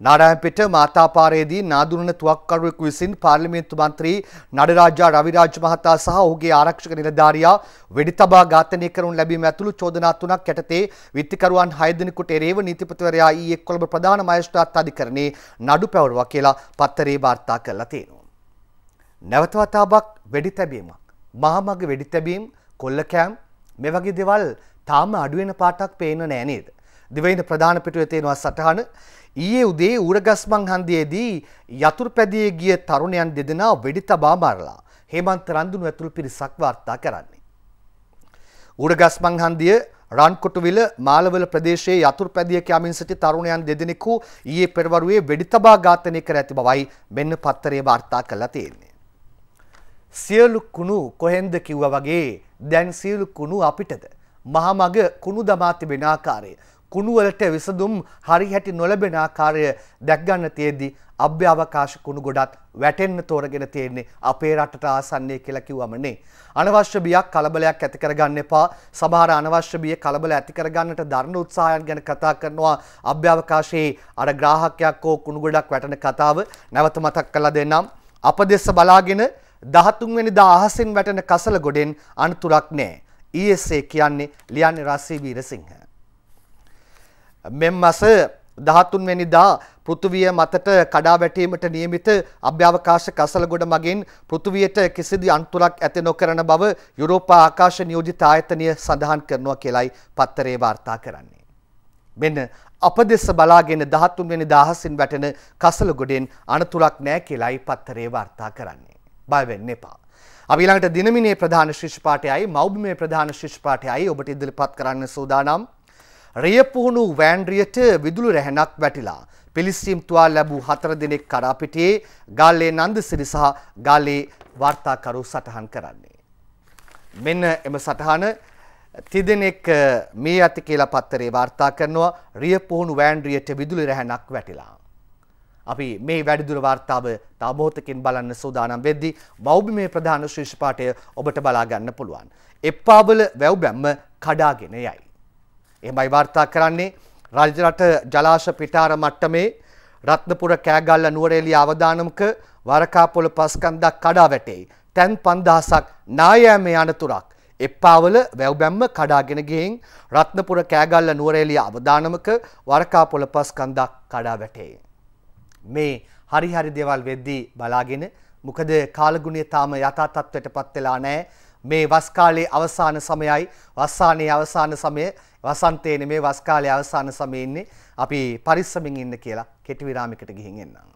Speaker 1: නාරායන්පිට මාතාපාරයේදී නාදුරන තුවක්කරුවෙකු විසින් පාර්ලිමේන්තු මන්ත්‍රී නඩරාජා රවිරාජ් මහතා සහ ඔහුගේ ආරක්ෂක නිලධාරියා වෙඩි තබා ඝාතනය කරනු ලැබීම ඇතුළු චෝදනා තුනක් යටතේ විත්තිකරුවන් 6 දෙනෙකුට එරෙහිව නීතිපතිවරයා ඊයේ කොළඹ ප්‍රධාන මහේස්ත්‍රාත් අධිකරණයේ නඩු පැවරුවා කියලා පත්තරේ වාර්තා කරලා තියෙනවා. නැවත වතාවක් වෙඩි තැබීමක්, මහමග වෙඩි තැබීම්, කොල්ලකෑම් මේ වගේ දේවල් තාම අඩුවෙන පාටක් පේන්න නෑ නේද? දිවයින ප්‍රධාන පිටුවේ තියෙනවා සටහන ඊයේ උදේ ඌරගස්මන් හන්දියේදී යතුරු පැදියේ ගිය තරුණයන් දෙදෙනා වෙඩි තබා මරලා හේමන්ත රන්දුණු ඇතුළු පිරිසක් වාර්තා කරන්නේ. ඌරගස්මන් හන්දිය රන්කොටුවිල මාලවල ප්‍රදේශයේ යතුරු පැදියක යමින් සිටි තරුණයන් දෙදෙනෙකු ඊයේ පෙරවරුවේ වෙඩි තබා ඝාතනය කර ඇති බවයි මෙන්න පත්තරයේ වාර්තා කරලා තියෙන්නේ. සියලු කුණු කොහෙන්ද කිව්වා වගේ දැන් සියලු කුණු අපිටද මහමග කුණු දමා තිබෙන ආකාරය කුණුවලට විසඳුම් හරි හැටි නොලැබෙන ආකාරය දැක්ගන්න තියෙද්දි අභ්‍යවකාශ කුණු ගොඩක් වැටෙන්න තෝරගෙන තියෙන්නේ අපේ රටට ආසන්නයේ කියලා කිව්වමනේ. අනවශ්‍ය බියක් කලබලයක් ඇති කරගන්න එපා. සමහර අනවශ්‍ය බිය කලබල ඇති කරගන්නට දරන උත්සාහයන් ගැන කතා කරනවා අභ්‍යවකාශයේ අර ග්‍රාහකයක් හෝ කුණු ගොඩක් වැටෙන කතාව නැවත මතක් කරලා දෙන්නම්. අපදෙස්ස බලාගෙන 13 වෙනිදා අහසින් වැටෙන කසල ගොඩෙන් අනතුරක් නැහැ. ESA කියන්නේ ලියන්නේ රාසී වීරසිංහ. මෙම් මස 13 වෙනිදා පෘථුවිය මතට කඩා වැටීමට නියමිත අභ්‍යවකාශ කසලගොඩ මගින් පෘථුවියට කිසිදු අන්තරක් ඇති නොකරන බව යුරෝපා ආකාශ නියෝජිත ආයතනය සඳහන් කරනවා කියලයි පත්තරේ වාර්තා කරන්නේ. මෙන්න අප දෙස බලාගෙන 13 වෙනි දහසින් වැටෙන කසලගොඩෙන් අනතුරක් නැහැ කියලයි පත්තරේ වාර්තා කරන්නේ. බය වෙන්න එපා. අපි ඊළඟට දිනමිනේ ප්‍රධාන ශිෂ්‍ය පාඨයයි මෞබිමේ ප්‍රධාන ශිෂ්‍ය පාඨයයි ඔබට ඉදිරිපත් කරන්න සූදානම්. රියපුහුණු වෑන්ඩ්‍රියට විදුලු රැහැනක් වැටිලා. පිලිස්සීම් තුවාල ලැබූ හතර දෙනෙක් කරාපිටියේ ගාල්ලේ නන්දසිරි සහ ගාල්ලේ වාර්තාකරු සටහන් කරන්නේ. මෙන්න එම සටහන තිදෙනෙක් මේ ඇති කියලා පත්තරේ වාර්තා කරනවා රියපුහුණු වෑන්ඩ්‍රියට විදුලි රැහැනක් වැටිලා. අපි මේ වැඩිදුර වාර්තාව තාමෝතකින් බලන්න සූදානම් වෙද්දී මෞබිමේ ප්‍රධාන ශිෂ්‍ය පාඨය ඔබට බලා ගන්න පුළුවන්. එප්පාවල වැව් බැම්ම කඩාගෙන යයි. එහෙමයි වාර්තා කරන්නේ රජරට ජලාශ පිටාර මට්ටමේ රත්නපුර කෑගල්ල නුවරඑළිය අවදානමක වරකාපොළ පස්කන්දක් කඩා වැටේ. තැන් 5000ක් නායෑමේ අනතුරක්. එප්පාවල වැව්බැම්ම කඩාගෙන ගිහින් රත්නපුර කෑගල්ල නුවරඑළිය අවදානමක වරකාපොළ පස්කන්දක් කඩා වැටේ. මේ හරි හරි දේවල් වෙද්දී බලාගෙන මොකද කාලගුණය තාම යථා තත්ත්වයට පත් වෙලා නැහැ. මේ වස් කාලයේ අවසාන සමයයි වස්සානයේ අවසාන සමය වසන්තයේ නෙමේ වස් කාලයේ අවසාන සමයේ ඉන්නේ. අපි පරිස්සමින් ඉන්න කියලා කෙටි විරාමයකට ගිහින් එන්නම්.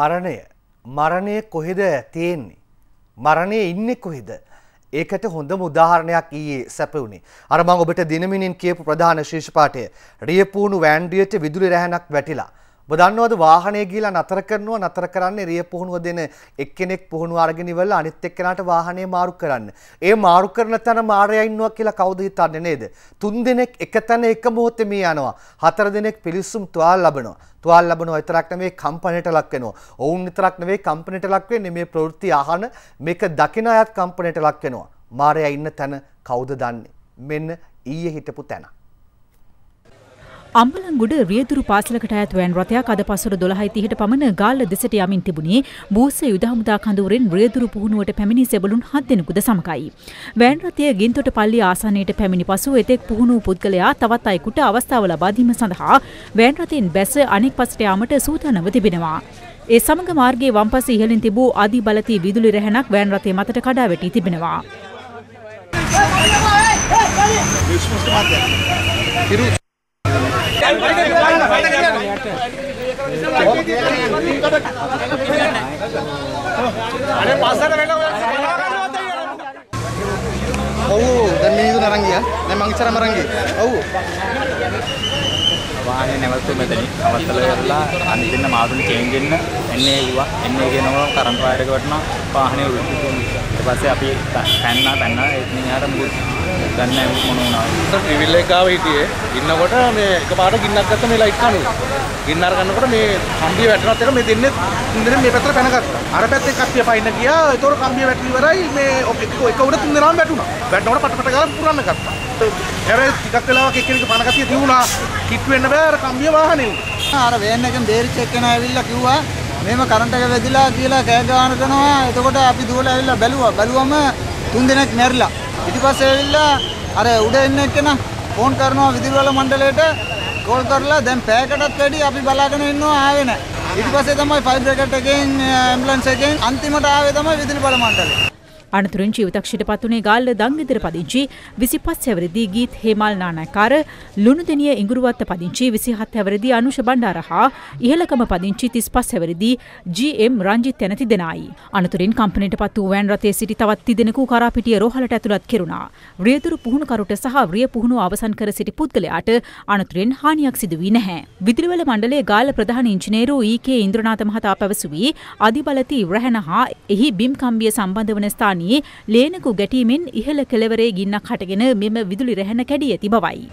Speaker 1: මරණය මරණය කොහෙද තියෙන්නේ. මරණය ඉන්නේ කොහෙද. ඒකට හොඳම උදාහරණයක් ඊයේ සැපවුණේ. අර මම ඔබට දිනමිනින් කියපු ප්‍රධාන ශීර්ෂපාඨය රියපූණු වෑන්ඩියට විදුලි රැහැනක් වැටිලා. ඔබ දන්නවද වාහනය ගිහලා නතර කරනවා නතර කරන්නේ රිය පුහුණුව දෙන එක්කෙනෙක් පුහුණුව අරගෙන ඉවරලා අනිත් එක්කෙනාට වාහනේ මාරු කරන්න. ඒ මාරු කරන තැන මාරයා ඉන්නවා කියලා කවුද හිතන්නේ නේද? තුන් දෙනෙක් එක තැන එක මොහොතේ මේ යනවා. හතර දෙනෙක් පිලිස්සුම් තුවාල ලබනවා. තුවාල ලබනවා විතරක් නෙවෙයි කම්පැනිට ලක් වෙනවා. ඔවුන් විතරක් නෙවෙයි කම්පැනිට ලක් වෙන්නේ මේ ප්‍රවෘත්ති අහන මේක දකින අයත් කම්පැනිට ලක් වෙනවා. මාරයා ඉන්න තැන කවුද දන්නේ? මෙන්න ඊයේ හිටපු තැන.
Speaker 11: අම්බලංගොඩ රියදුරු පාසලකට ඇත් වෑන් රථයක් අද පසුර දොළහයි තිහට පමණ ගාල්ල දෙසට යමින් තිබුණේ බූස යුද හමුදා කඳවුරෙන් රියදුරු පුහුණුවට පැමිණි සෙබළුන් හත් දෙනෙකුද සමකයි. වෑන් රථය ගින්තොට පල්ලි ආසනයට පැමිණි පසු එතෙක් පුහුණු පුද්ගලයා තවත් අයෙකුට අවස්ථාව ලබා දීම සඳහා වෑන් රථයෙන් බැස අනෙක් පසට යාමට සූදානම්ව තිබෙනවා. ඒ සමග මාර්ගයේ වම්පස ඉහළින් තිබූ අධි බලති විදුලි රැහැනක් වෑන් රථය මතට කඩා වැටී තිබෙනවා.
Speaker 9: ඔව් දැන් මිනිස්සු නරන් ගියා. දැන් මං ඉස්සරහම අරන් ගියේ. ඔව්.
Speaker 12: වාහනේ නැවතු මෙතනින්. අවත්තල කරලා අනිතින්න මාතුන් චේන්ජ් වෙන්න එන්නේ කිව්වා එන්නේ කියනවා කරන්ට් වයර් එක වටනවා. වාහනේ උරුට්ටු ඊට පස්සේ අපි පැන්නා පැන්නා. එතනින් යාර මුකුත් දන්නේ නැහැ මොන වුණාද?
Speaker 9: ට්‍රිවිල් එක ආව හිටියේ. ඉන්නකොට මේ එකපාරට ගින්නක් ගත්ත මේ ලයිට් කනුව. ගින්න අර ගන්නකොට මේ කම්බිය වැටෙනත් එක මේ දෙන්නේ තුන් දෙනෙක් මේ පැත්තට පැන ගත්තා. අර පැත්තේ කට්ටිය පයින්න ගියා. ඒතකොට කම්බිය වැටි ඉවරයි මේ ඔක එක එක උඩ තුන් දෙනාම වැටුණා. වැටෙනකොට පට පට ගාලා පුරන්න ගත්තා. හැබැයි ටිකක් වෙලාවක් එක්කෙනෙක් පණ කතිය තියුණා. කිට් වෙන්න බෑ අර කම්බිය වාහනේ උඩ.
Speaker 13: අර වේන් එකෙන් බේරිච්ච එක්කෙනා ඇවිල්ලා කිව්වා මේම කරන්ට් එක වැදිලා කියලා කෑ ගහන කරනවා. එතකොට අපි දුවලා ඇවිල්ලා බැලුවා. බැලුවම තුන් දෙනෙක් මැරිලා. ඊට පස්සේ ඇවිල්ලා අර උඩ ඉන්න එක්කෙනා ෆෝන් කරනවා විදුලි වල මණ්ඩලයට කෝල් කරලා දැන් පැයකටත් වැඩි අපි බලාගෙන ඉන්නවා ආවේ නැහැ. ඊට පස්සේ තමයි ෆයිර් බ්‍රිගේඩ් එකෙන් ඇම්බුලන්ස් එකෙන් අන්තිමට ආවේ තමයි විදුලි බල මණ්ඩලය.
Speaker 11: අනතුරින් ජීවිතක්ෂයට පත්වනේ ගාල්ල දංගෙදර පදිංචි විසිපස් හැවරදි ගීත් හේමල් නානකාර ලුණුදෙනිය ඉඟුරුවත්ත පදිංචි විසිහත් හැවරදි අනුෂ බණ්ඩාර හා ඉහළකම පදිංචි තිස් පස් හැවරදි ජම් රංජිත් තැනති දෙනයි. අනතුරින් කම්පනයට පත් වූ වෑන් රථයේ සිටි තවත් තිදෙනෙකු කරාපිටිය රෝහලට ඇතුළත් කෙරුණා. රියදුරු පුහුණුකරුට සහ රිය පුහුණුව අවසන් කර සිටි පුද්ගලයාට අනතුරින් හානියක් සිදු වී නැහැ. විදුලිවල මණ්ඩලයේ ගාල්ල ප්‍රධාන ඉංජිනේරු ඊ.කේ. ඉන්ද්‍රනාථ මහතා පැවසුවී අධිබලති රැහැන හා එහි බිම් කම්බිය සම්බන්ධ වන ස්ථානයේ ලේනකු ගැටීමෙන් ඉහළ කෙළවරේ ගින්නක් හටගෙන මෙම විදුලි රැහැන කැඩී ඇති බවයි.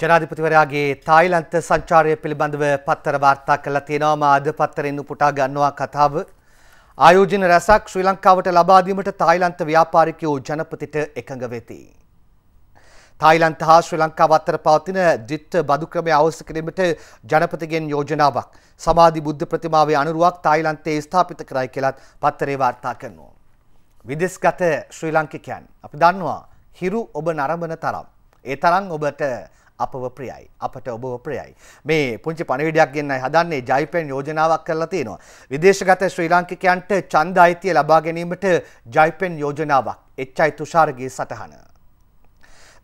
Speaker 1: ජනාධිපතිවරයාගේ තායිලන්ත සංචාරය පිළිබඳව පත්තර වාර්තා කළා තියෙනවා මා අද පත්තරෙන් උපුටා ගන්නවා කතාව ආයෝජන රැසක් ශ්‍රී ලංකාවට ලබා දීමට තායිලන්ත ව්‍යාපාරිකයෝ ජනපතිට එකඟ වෙති. තායිලන්ත හා ශ්‍රී ලංකාව අතර පවතින ද්විත්ව බදු ක්‍රමය අවශ්‍ය කිරීමට ජනපතිගෙන් යෝජනාවක් සමාධි බුද්ධ ප්‍රතිමාවේ අනුරුවක් තායිලන්තයේ ස්ථාපිත කරයි කියලත් පත්තරේ වාර්තා කරනවා. විදෙස්ගත ශ්‍රී ලංකිකයන් අපි දන්නවා හිරු ඔබ නරඹන තරම්. ඒ තරම් ඔබට අපව ප්‍රියයි. අපට ඔබව ප්‍රියයි. මේ පුංචි පණවිඩයක් ගෙන්නයි හදන්නේ ජයිපෙන් යෝජනාවක් කරලා තියෙනවා. විදේශගත ශ්‍රී ලාංකිකයන්ට ඡන්ද අයිතිය ලබා ගැනීමට ජයිපෙන් යෝජනාවක්. එච්.අයි තුෂාරගේ සටහන.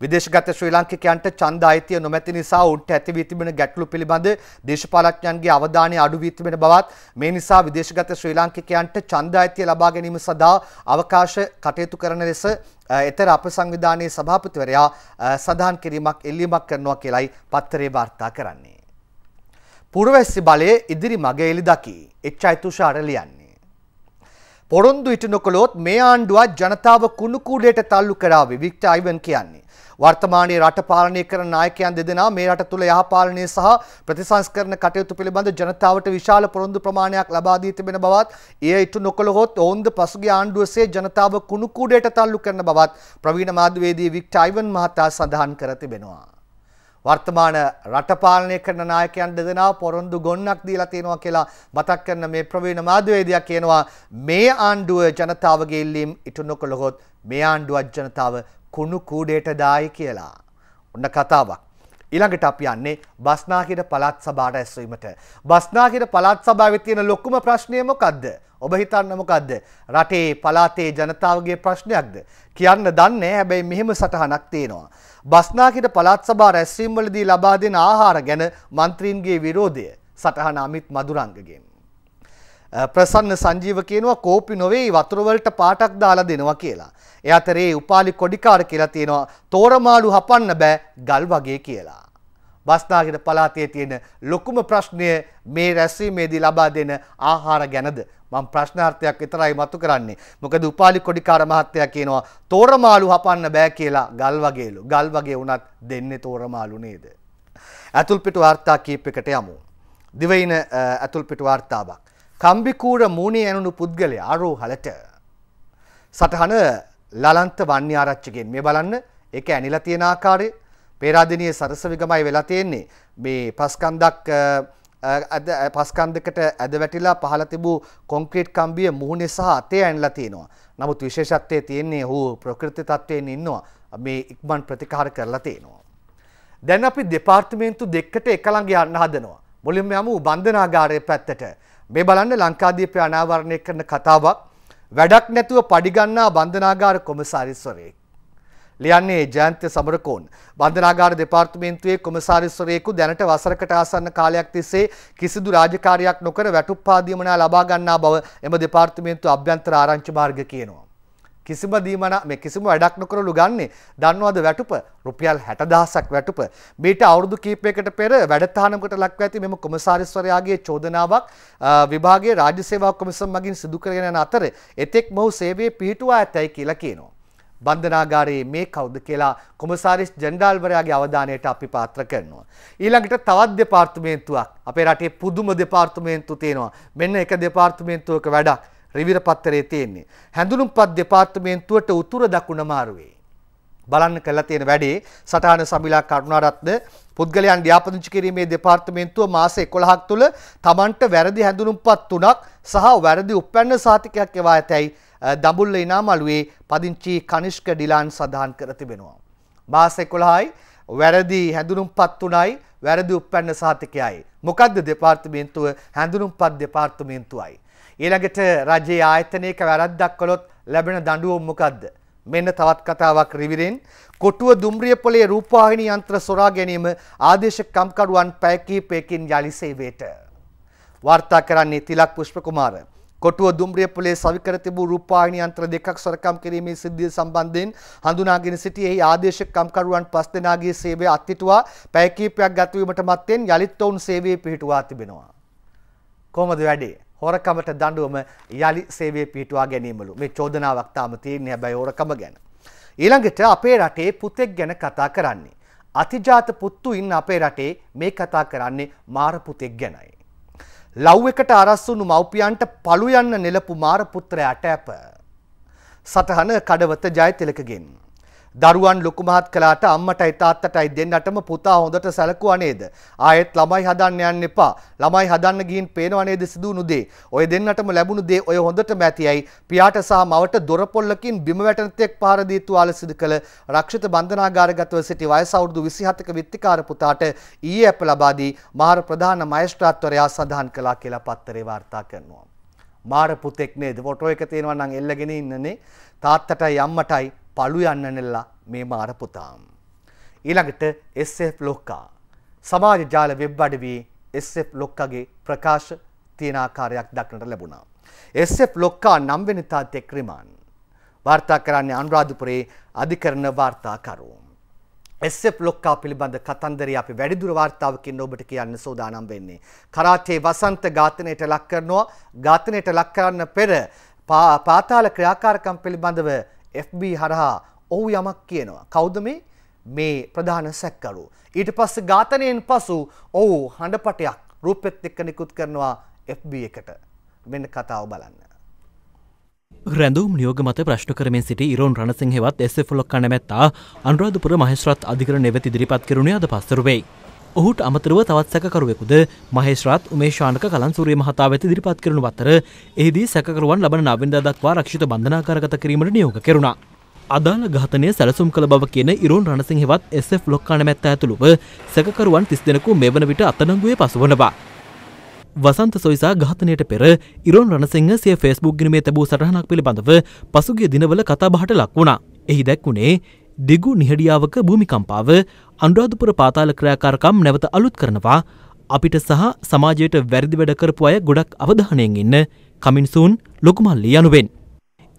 Speaker 1: විදේශගත ශ්‍රී ලාංකිකයන්ට ඡන්ද අයිතිය නොමැති නිසා උන්ට ඇති වී තිබෙන ගැටලු පිළිබඳ දේශපාලඥයන්ගේ අවධානය අඩු වී තිබෙන බවත් මේ නිසා විදේශගත ශ්‍රී ලාංකිකයන්ට ඡන්ද අයිතිය ලබා ගැනීම සඳහා අවකාශ කටයුතු කරන ලෙස එතර අප සංවිධානයේ සභාපතිවරයා සඳහන් කිරීමක් එල්ලීමක් කරනවා කියලයි පත්තරේ වාර්තා කරන්නේ. පුරවැස්සි බලය ඉදිරි මග එලි දකි එච්චයි තුෂාර ලියන්නේ. පොරොන්දු ඉට නොකොළොත් මේ ආණ්ඩුවත් ජනතාව කුණුකූඩයට තල්ලු කරාවේ වික්ට අයිවන් කියන්නේ. වර්තමානයේ රට පාලනය කරන නායකයන් දෙදෙනා මේ රට තුළ යහපාලනය සහ ප්‍රතිසංස්කරණ කටයුතු පිළිබඳ ජනතාවට විශාල පොරොන්දු ප්‍රමාණයක් ලබා දී තිබෙන බවත් එය ඉටු නොකළහොත් ඔවුන්ද පසුගිය ආණ්ඩුවසේ ජනතාව කුණු කූඩයට තල්ලු කරන බවත් ප්‍රවීණ මාධ්‍යවේදී වික්ටර් අයිවන් මහතා සඳහන් කර තිබෙනවා. වර්තමාන රට පාලනය කරන නායකයන් දෙදෙනා පොරොන්දු ගොන්නක් දීලා තියෙනවා කියලා මතක් කරන මේ ප්‍රවීණ මාධ්‍යවේදියා කියනවා මේ ආණ්ඩුව ජනතාවගේ ඉල්ලීම් ඉටු නොකළහොත් මේ ආණ්ඩුවත් ජනතාව කුණු කූඩේට දායි කියලා. ඔන්න කතාවක්. ඊළඟට අපි යන්නේ බස්නාහිර පළාත් සභාවට ඇස්වීමට. බස්නාහිර පළාත් සභාවේ තියෙන ලොකුම ප්‍රශ්නය මොකද්ද? ඔබ හිතන්න මොකද්ද? රටේ පළාතේ ජනතාවගේ ප්‍රශ්නයක්ද? කියන්න දන්නේ හැබැයි මෙහෙම සටහනක් තියෙනවා. බස්නාහිර පළාත් සභා රැස්වීම් වලදී ලබා දෙන ආහාර ගැන മന്ത്രීන්ගේ විරෝධය සටහන අමිත් මදුරංගගෙන්. ප්‍රසන්න සංජීව කියනවා කෝපි නොවේ වතුර වලට පාටක් දාලා දෙනවා කියලා. ඒ අතරේ උපාලි කොඩිකාර කියලා තියෙනවා තෝරමාළු හපන්න බෑ ගල් වගේ කියලා. බස්නාහිර පළාතේ තියෙන ලොකුම ප්‍රශ්නය මේ රැස්වීමේදී ලබා දෙන ආහාර ගැනද මම ප්‍රශ්නාර්ථයක් විතරයි මතු කරන්නේ. මොකද උපාලි කොඩිකාර මහත්තයා කියනවා තෝරමාළු හපන්න බෑ කියලා ගල් වගේලු. ගල් වගේ වුණත් දෙන්නේ තෝරමාළු නේද? ඇතුල් පිටු වාර්තා කීපයකට යමු. දිවයින ඇතුල් පිට වාර්තාවක්. කම්බිකූර මූුණේ ඇනුණු පුද්ගලය අරෝහලට. සටහන ලලන්ත වන්‍ය ආරච්චිගෙන් මේ බලන්න එක ඇනිලා තියෙන ආකාරය පේරාදනය සරසවිගමයි වෙලා තියෙන්නේ මේ පස්කන්දක් පස්කන්දකට ඇද වැටිලා පහල තිබූ කොංක්‍රීට් කම්බිය මුහුණේ සහ අතේ ඇන්ලා තියෙනවා. නමුත් විශේෂත්වය තියෙන්නේ ඔහු ප්‍රකෘති තත්ත්වයෙන් ඉන්නවා මේ ඉක්මන් ප්‍රතිකාර කරලා තියෙනවා. දැන් අපි දෙපාර්තමේන්තු දෙකට එකළඟ යන්න හදනවා. මුලින්ම යමු බන්ධනාගාරය පැත්තට. මේ බලන්න ලංකාදීපය අනාවරණය කරන කතාවක් වැඩක් නැතුව පඩිගන්නා බන්ධනාගාර කොමසාරිස්වරයෙක්. ලියන්නේ ජයන්ත්‍ය සමරකෝන් බන්ධනාගාර දෙපාර්තමේන්තුවේ කොමසාරිස්වරයෙකු දැනට වසරකට ආසන්න කාලයක් තිස්සේ කිසිදු රාජකාරියක් නොකර වැටුප්පාදීමනා ලබා ගන්නා බව එම දෙපාර්තමේන්තු අභ්‍යන්තර ආරංචි මාර්ග කියනවා. කිසිම දීමන මේ කිසිම වැඩක් නොකරලු ගන්නේ. දන්නවද වැටුප? රුපියල් 60000ක් වැටුප. මීට අවුරුදු කිහිපයකට පෙර වැඩතහනමකට ලක්ව ඇති මෙම කොමසාරිස්වරයාගේ චෝදනාවක් විභාගයේ රාජ්‍ය සේවා කොමිසම මගින් සිදු කරගෙන යන අතර එතෙක් මොහු සේවයේ පිහිටුවා ඇතැයි කියලා කියනවා. බන්ධනාගාරයේ මේ කවුද කියලා කොමසාරිස් ජෙනරාල්වරයාගේ අවධානයට අපි පාත්‍ර කරනවා. ඊළඟට තවත් දෙපාර්තමේන්තුවක්. අපේ රටේ පුදුම දෙපාර්තමේන්තු තියෙනවා. මෙන්න එක දෙපාර්තමේන්තුවක වැඩක්. රිවිර පත්තරේ තියෙන්නේ. හැඳුනුම්පත් දෙපාර්තමේන්තුවට උතුර දකුණ මාරුවේ. බලන්න කළා තියෙන වැඩේ සටහන සමිලා කරුණාරත්න පුද්ගලයන් ව්‍යාපදිංචි කිරීමේ දෙපාර්තමේන්තුව මාස 11ක් තුල Tamanට වැරදි හැඳුනුම්පත් තුනක් සහ වැරදි උපැන්න සාතිකයක් එවා ඇතැයි දඹුල්ල ඉනාමලුවේ පදිංචි කනිෂ්ක ඩිලාන් සඳහන් කර තිබෙනවා. මාස 11යි වැරදි හැඳුනුම්පත් තුනයි වැරදි උපැන්න සහතිකයයි. මොකද්ද දෙපාර්තමේන්තුව හැඳුනුම්පත් දෙපාර්තමේන්තුවයි. ඊළඟට රජයේ ආයතනයක වැරද්දක් කළොත් ලැබෙන දඬුවම මොකද්ද? මෙන්න තවත් කතාවක් රිවිරෙන් කොටුව දුම්රිය පොලේ රූපවාහිනී යන්ත්‍ර සොරා ගැනීම ආදේශ කම්කරුවන් පැය කිහිපයකින් යලි සේවයට. වාර්තා කරන්නේ තිලක් පුෂ්පකුමාර. කොටුව දුම්රිය පොලේ සවිකර තිබූ රූපවාහිනී යන්ත්‍ර දෙකක් සොරකම් කිරීමේ සිද්ධිය සම්බන්ධයෙන් හඳුනාගෙන සිටි එහි ආදේශ කම්කරුවන් පස් දෙනාගේ සේවය අත්හිටුවා පැය කිහිපයක් ගත වීමට මත්තෙන් යලිත් ඔවුන් සේවයේ පිහිටුවා තිබෙනවා. කොහොමද වැඩේ? හොරකමට දඬුවම යලි සේවයේ පිහිටුවා ගැනීමලු. මේ චෝදනාවක් තාම තියෙන්නේ හැබැයි හොරකම ගැන. ඊළඟට අපේ රටේ පුතෙක් ගැන කතා කරන්නේ. අතිජාත පුත්තු ඉන්න අපේ රටේ මේ කතා කරන්නේ මාර පුතෙක් ගැනයි. ලව් එකට අරස්සුණු මව්පියන්ට පළු යන්න නෙලපු මාර පුත්‍රයාට ඇප. සටහන කඩවත ජයතිලකගෙන්. දරුවන් ලොකු මහත් කළාට අම්මටයි තාත්තටයි දෙන්නටම පුතා හොඳට සැලකුවා නේද? ආයෙත් ළමයි හදන්න යන්න එපා. ළමයි හදන්න ගිහින් පේනව නේද සිදුණු දේ. ඔය දෙන්නටම ලැබුණු දේ ඔය හොඳටම ඇතියයි. පියාට සහ මවට දොරපොල්ලකින් බිම වැටෙන තෙක් පහර දී තුවාල සිදු කළ රක්ෂිත බන්ධනාගාරගතව සිටි වයස අවුරුදු 27ක විත්තිකාර පුතාට ඊයේ අප ලබා දී මහර ප්‍රධාන මහේස්ත්‍රාත්වරයා සඳහන් කළා කියලා පත්තරේ වාර්තා කරනවා. මාර පුතෙක් නේද? ෆොටෝ එක තියෙනවා නම් එල්ලගෙන ඉන්නනේ. තාත්තටයි අම්මටයි පළු යන්න නෙල්ලා මේ මාර පුතාම්. ඊළඟට SF ලොක්කා සමාජ ජාල වෙබ් අඩවී SF ලොක්කගේ ප්‍රකාශ තියෙන ආකාරයක් දක්නට ලැබුණා. SF ලොක්කා නම්වෙනි තාත්තෙක් රිමාන්. වාර්තා කරන්නේ අනුරාධපුරේ අධිකරණ වාර්තාකරුවෝ. SF ලොක්කා පිළිබඳ කතන්දරය අපි වැඩිදුර වාර්තාවකින් ඔබට කියන්න සූදානම් වෙන්නේ. කරාටේ වසන්ත ඝාතනයට ලක් කරනවා ඝාතනයට ලක් කරන්න පෙර පාතාල ක්‍රියාකාරකම් පිළිබඳව FB හරහා ඔහු යමක් කියනවා. කවුද මේ? මේ ප්‍රධාන සැක්කරු. ඊට පස්සේ ඝාතනයෙන් පසු ඔහු හඬපටයක් රූපෙත් එක්ක නිකුත් කරනවා FB එකට. මෙන්න කතාව බලන්න.
Speaker 2: රැඳුම් නියෝග මත ප්‍රශ්න කරමින් සිටි ඉරෝන් රණසිංහෙවත් එස්සෙෆලොක් කනමැත්තා අනුරාධපුර මහේශ්‍රත් අධිකර නෙවෙත ඉදිරිපත් කරුණේ අද පස්සරුවෙයි. ඔහුට අමතරව තවත් සැකරුවෙකුද මහේශ්‍රාත් උමේශානක කලන්සූරිය මහතා වෙත ඉදිරිපත් කරනු අතර එහිදී සැකරුවන් ලබන නවෙන්දා දක්වා රක්ෂිත බන්ධනාකාරගත කිරීමට නියෝග කෙරුණා. අදාළ ඝාතනය සැලසුම් කළ බව කියන ඉරුන් රණසිංහෙවත් SF ලොක්කාන මැත්ත ඇතුළුව සැකරුවන් තිස් දෙනෙකු මෙවන විට අතනංගුවේ පසුවනවා. වසන්ත සොයිසා ඝාතනයට පෙර ඉරොන් රණසිංහ සිය ෆෙස්බුක් ගිනීමේ තැබූ සටහනක් පිළිබඳව පසුගිය දිනවල කතා බහට ලක් වුණා. එහි දැක්වුණේ දිගු නිහඩියාවක භූමිකම්පාව අනුරාධපුර පාතාල ක්‍රයාකාරකම් නැවත අලුත් කරනවා අපිට සහ සමාජයට වැරදි වැඩ කරපු අය ගොඩක් අවධානයෙන් ඉන්න කමින්සූන් ලොකුමල්ලි යනුවෙන්.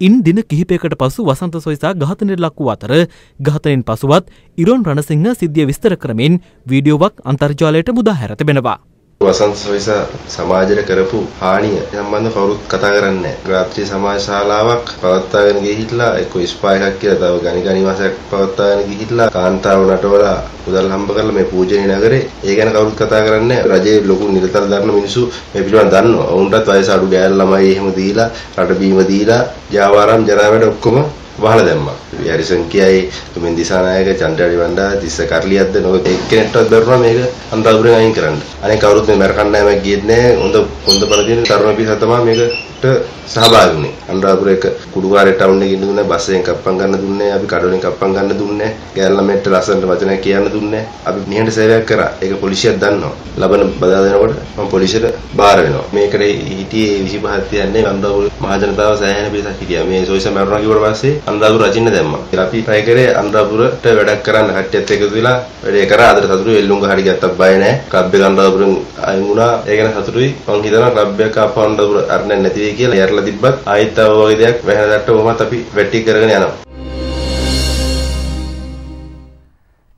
Speaker 2: ඉන් දින කිහිපයකට පසු වසන්ත සොයිසා ඝාතනයට ලක් වූ අතර ඝාතනයෙන් පසුවත් ඉරොන් රණසිංහ සිද්ධිය විස්තර කරමින් වීඩියෝවක් අන්තර්ජාලයට මුදා හැර තිබෙනවා.
Speaker 14: වසන්ත සොයිස සමාජයට කරපු හානිය සම්බන්ධව කවුරුත් කතා කරන්නේ නැහැ. රාත්‍රී සමාජ ශාලාවක් පවත්වාගෙන ගිහිල්ලා එක්ක ස්පා එකක් කියලා තව ගණි ගණි මාසයක් පවත්වාගෙන ගිහිල්ලා කාන්තාව නටවලා මුදල් හම්බ කරලා මේ පූජනීය නගරේ ඒ ගැන කවුරුත් කතා කරන්නේ නැහැ. රජයේ ලොකු නිරතර දරන මිනිස්සු මේ පිළිබඳව දන්නවා. වුන්ටත් වයස අඩු ගෑල් ළමයි එහෙම දීලා රට බීම දීලා ජාවාරම් ජනාවැඩ ඔක්කොම වහලා දැම්මා. හැරිසන් කියයි තුමින් දිසානායක චන්ද්‍රාරි වණ්ඩා තිස්ස කරලියක්ද නො එක්කෙනෙක්ටවත් බැරුණා මේක අනුරාධපුරෙන් අයින් කරන්න. අනේ කවුරුත් මේ මරකන්න නෑමක් ගියෙත් නෑ. හොඳ හොඳ බල තියෙන තරුණ පිරිස තමයි මේකට සහභාගී වුණේ. අනුරාධපුර එක කුඩුකාරේ ටවුන් එකේ ඉඳුනේ බස් එකෙන් කප්පම් ගන්න දුන්නේ අපි කඩවලින් කප්පම් ගන්න දුන්නේ ගෑල්ලා මෙට්ට ලස්සනට වචනයක් කියන්න දුන්නේ අපි නිහඬ සේවයක් කරා ඒක පොලිසියක් දන්නවා ලබන බදා දෙනකොට මම පොලිසියට බාර වෙනවා මේකට හිටියේ 25ක් තියන්නේ අනුරාධපුර මහජනතාව සෑහෙන පිරිසක් හිටියා මේ සොයිස මරුණා කිව්වට පස්සේ අනුරාධපුර රචින්න දැම්මා. අපි try කරේ අනුරාධපුරට වැඩක් කරන්න. කට්ටියත් එකතු වෙලා වැඩේ කරා. අදට සතුටුයි. එල්ලුංග හරි ගත්තත් බය නැහැ ක්ලබ් එක අනුරාධපුරෙන් අයින් වුණා. ඒ ගැන සතුටුයි. මං හිතනවා ක්ලබ් එක ආපහු අනුරාධපුර අරන්නේ නැති වෙයි කියලා. යරලා තිබ්බත් ආයෙත් තව වගේ දෙයක් වැහෙන දට්ට කොහොමත් අපි වැටි කරගෙන යනවා.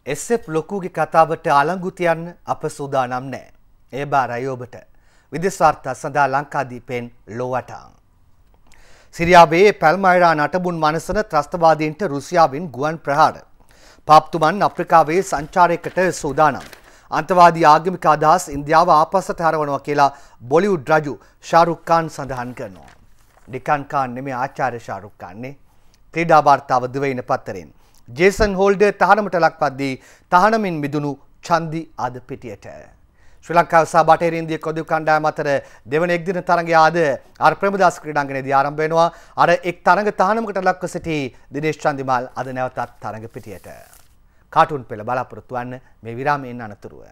Speaker 1: එස්සෙප් ලොකුගේ කතාවට අලංගු තියන්න අප සූදානම් නෑ. ඒ බාරයි ඔබට. විදෙස්වාර්තා සඳහා ලංකාදීපෙන් ලොවටා. සිරියාවේ පැල්මයිරා නටබුන් මනසන ත්‍රස්තවාදීන්ට රුසියාවෙන් ගුවන් ප්‍රහාර. පාප්තුමන් අප්‍රිකාවේ සංචාරයකට සූදානම්. අන්තවාදී ආගමික අදහස් ඉන්දියාව ආපස්සට හරවනවා කියලා බොලිවුඩ් රජු ශාරුක්කාන් සඳහන් කරනවා. ඩිකන්කාන් නෙමේ ආචාර්ය ශාරුක්කාන්නේ ක්‍රීඩා වාර්තාව දිවයින පත්තරෙන්. ජේසන් හෝල්ඩ තහනමට ලක්පද්දී තහනමින් මිදුණු චන්දි අද පිටියට. ශ්‍රී ලංකාව සහ බටහිර ඉන්දිය කොදු කණ්ඩායම අතර දෙවන එක්දින තරගය ආද අර ප්‍රේමදාස ක්‍රීඩාංගණයේදී ආරම්භ වෙනවා. අර එක් තරඟ තහනමකට ලක්ව සිටි දිනේෂ් චන්දිමාල් අද නැවතත් තරඟ පිටියට. කාටුන් පෙළ බලාපොරොත්තු වන්න මේ විරාමයෙන් අනතුරුව.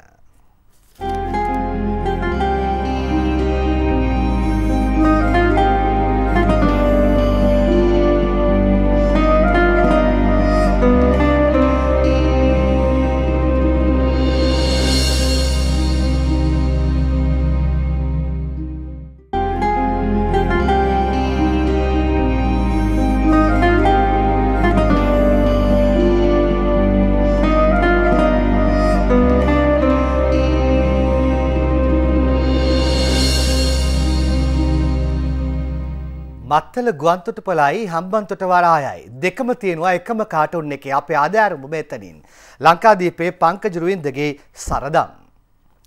Speaker 1: මත්තල ගුවන්තොටුපලයි හම්බන්තොට වරායයි. දෙකම තියෙනවා එකම කාටුන් එකේ. අපේ ආධාරම මෙතනින්. ලංකාදීපේ පංකජ රුවින්දගේ සරදම්.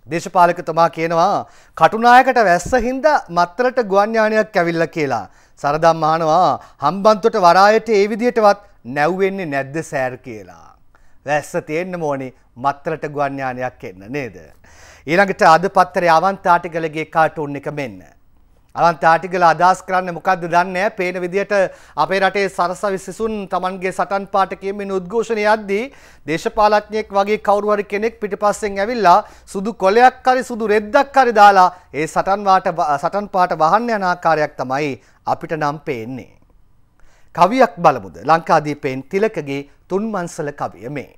Speaker 1: දේශපාලකතුමා කියනවා කටුනායකට වැස්ස හින්දා මත්තලට ගුවන් යානයක් ඇවිල්ලා කියලා. සරදම් අහනවා හම්බන්තොට වරායට ඒ විදිහටවත් නැව්වෙන්නේ නැද්ද සෑර් කියලා? වැස්ස තියෙන්න ඕනේ මත්තලට ගුවන් යානයක් එන්න නේද? ඊළඟට අද පත්තරේ අවන්ත ආටිගලගේ කාටුන් එක මෙන්න. අලන්ත ආටිකල අදහස් කරන්න මොකක්ද දන්නේ පේන විදිහට අපේ රටේ සරසවි සිසුන් Tamanගේ සටන් පාට කියමින් උද්ඝෝෂණය යද්දී දේශපාලඥයෙක් වගේ කවුරු හරි කෙනෙක් පිටිපස්සෙන් ඇවිල්ලා සුදු කොලයක් හරි සුදු රෙද්දක් හරි දාලා ඒ සටන් වාට සටන් පාට වහන්න යන ආකාරයක් තමයි අපිට නම් පේන්නේ. කවියක් බලමුද ලංකාදීපෙන් තිලකගේ තුන්මන්සල කවිය මේ.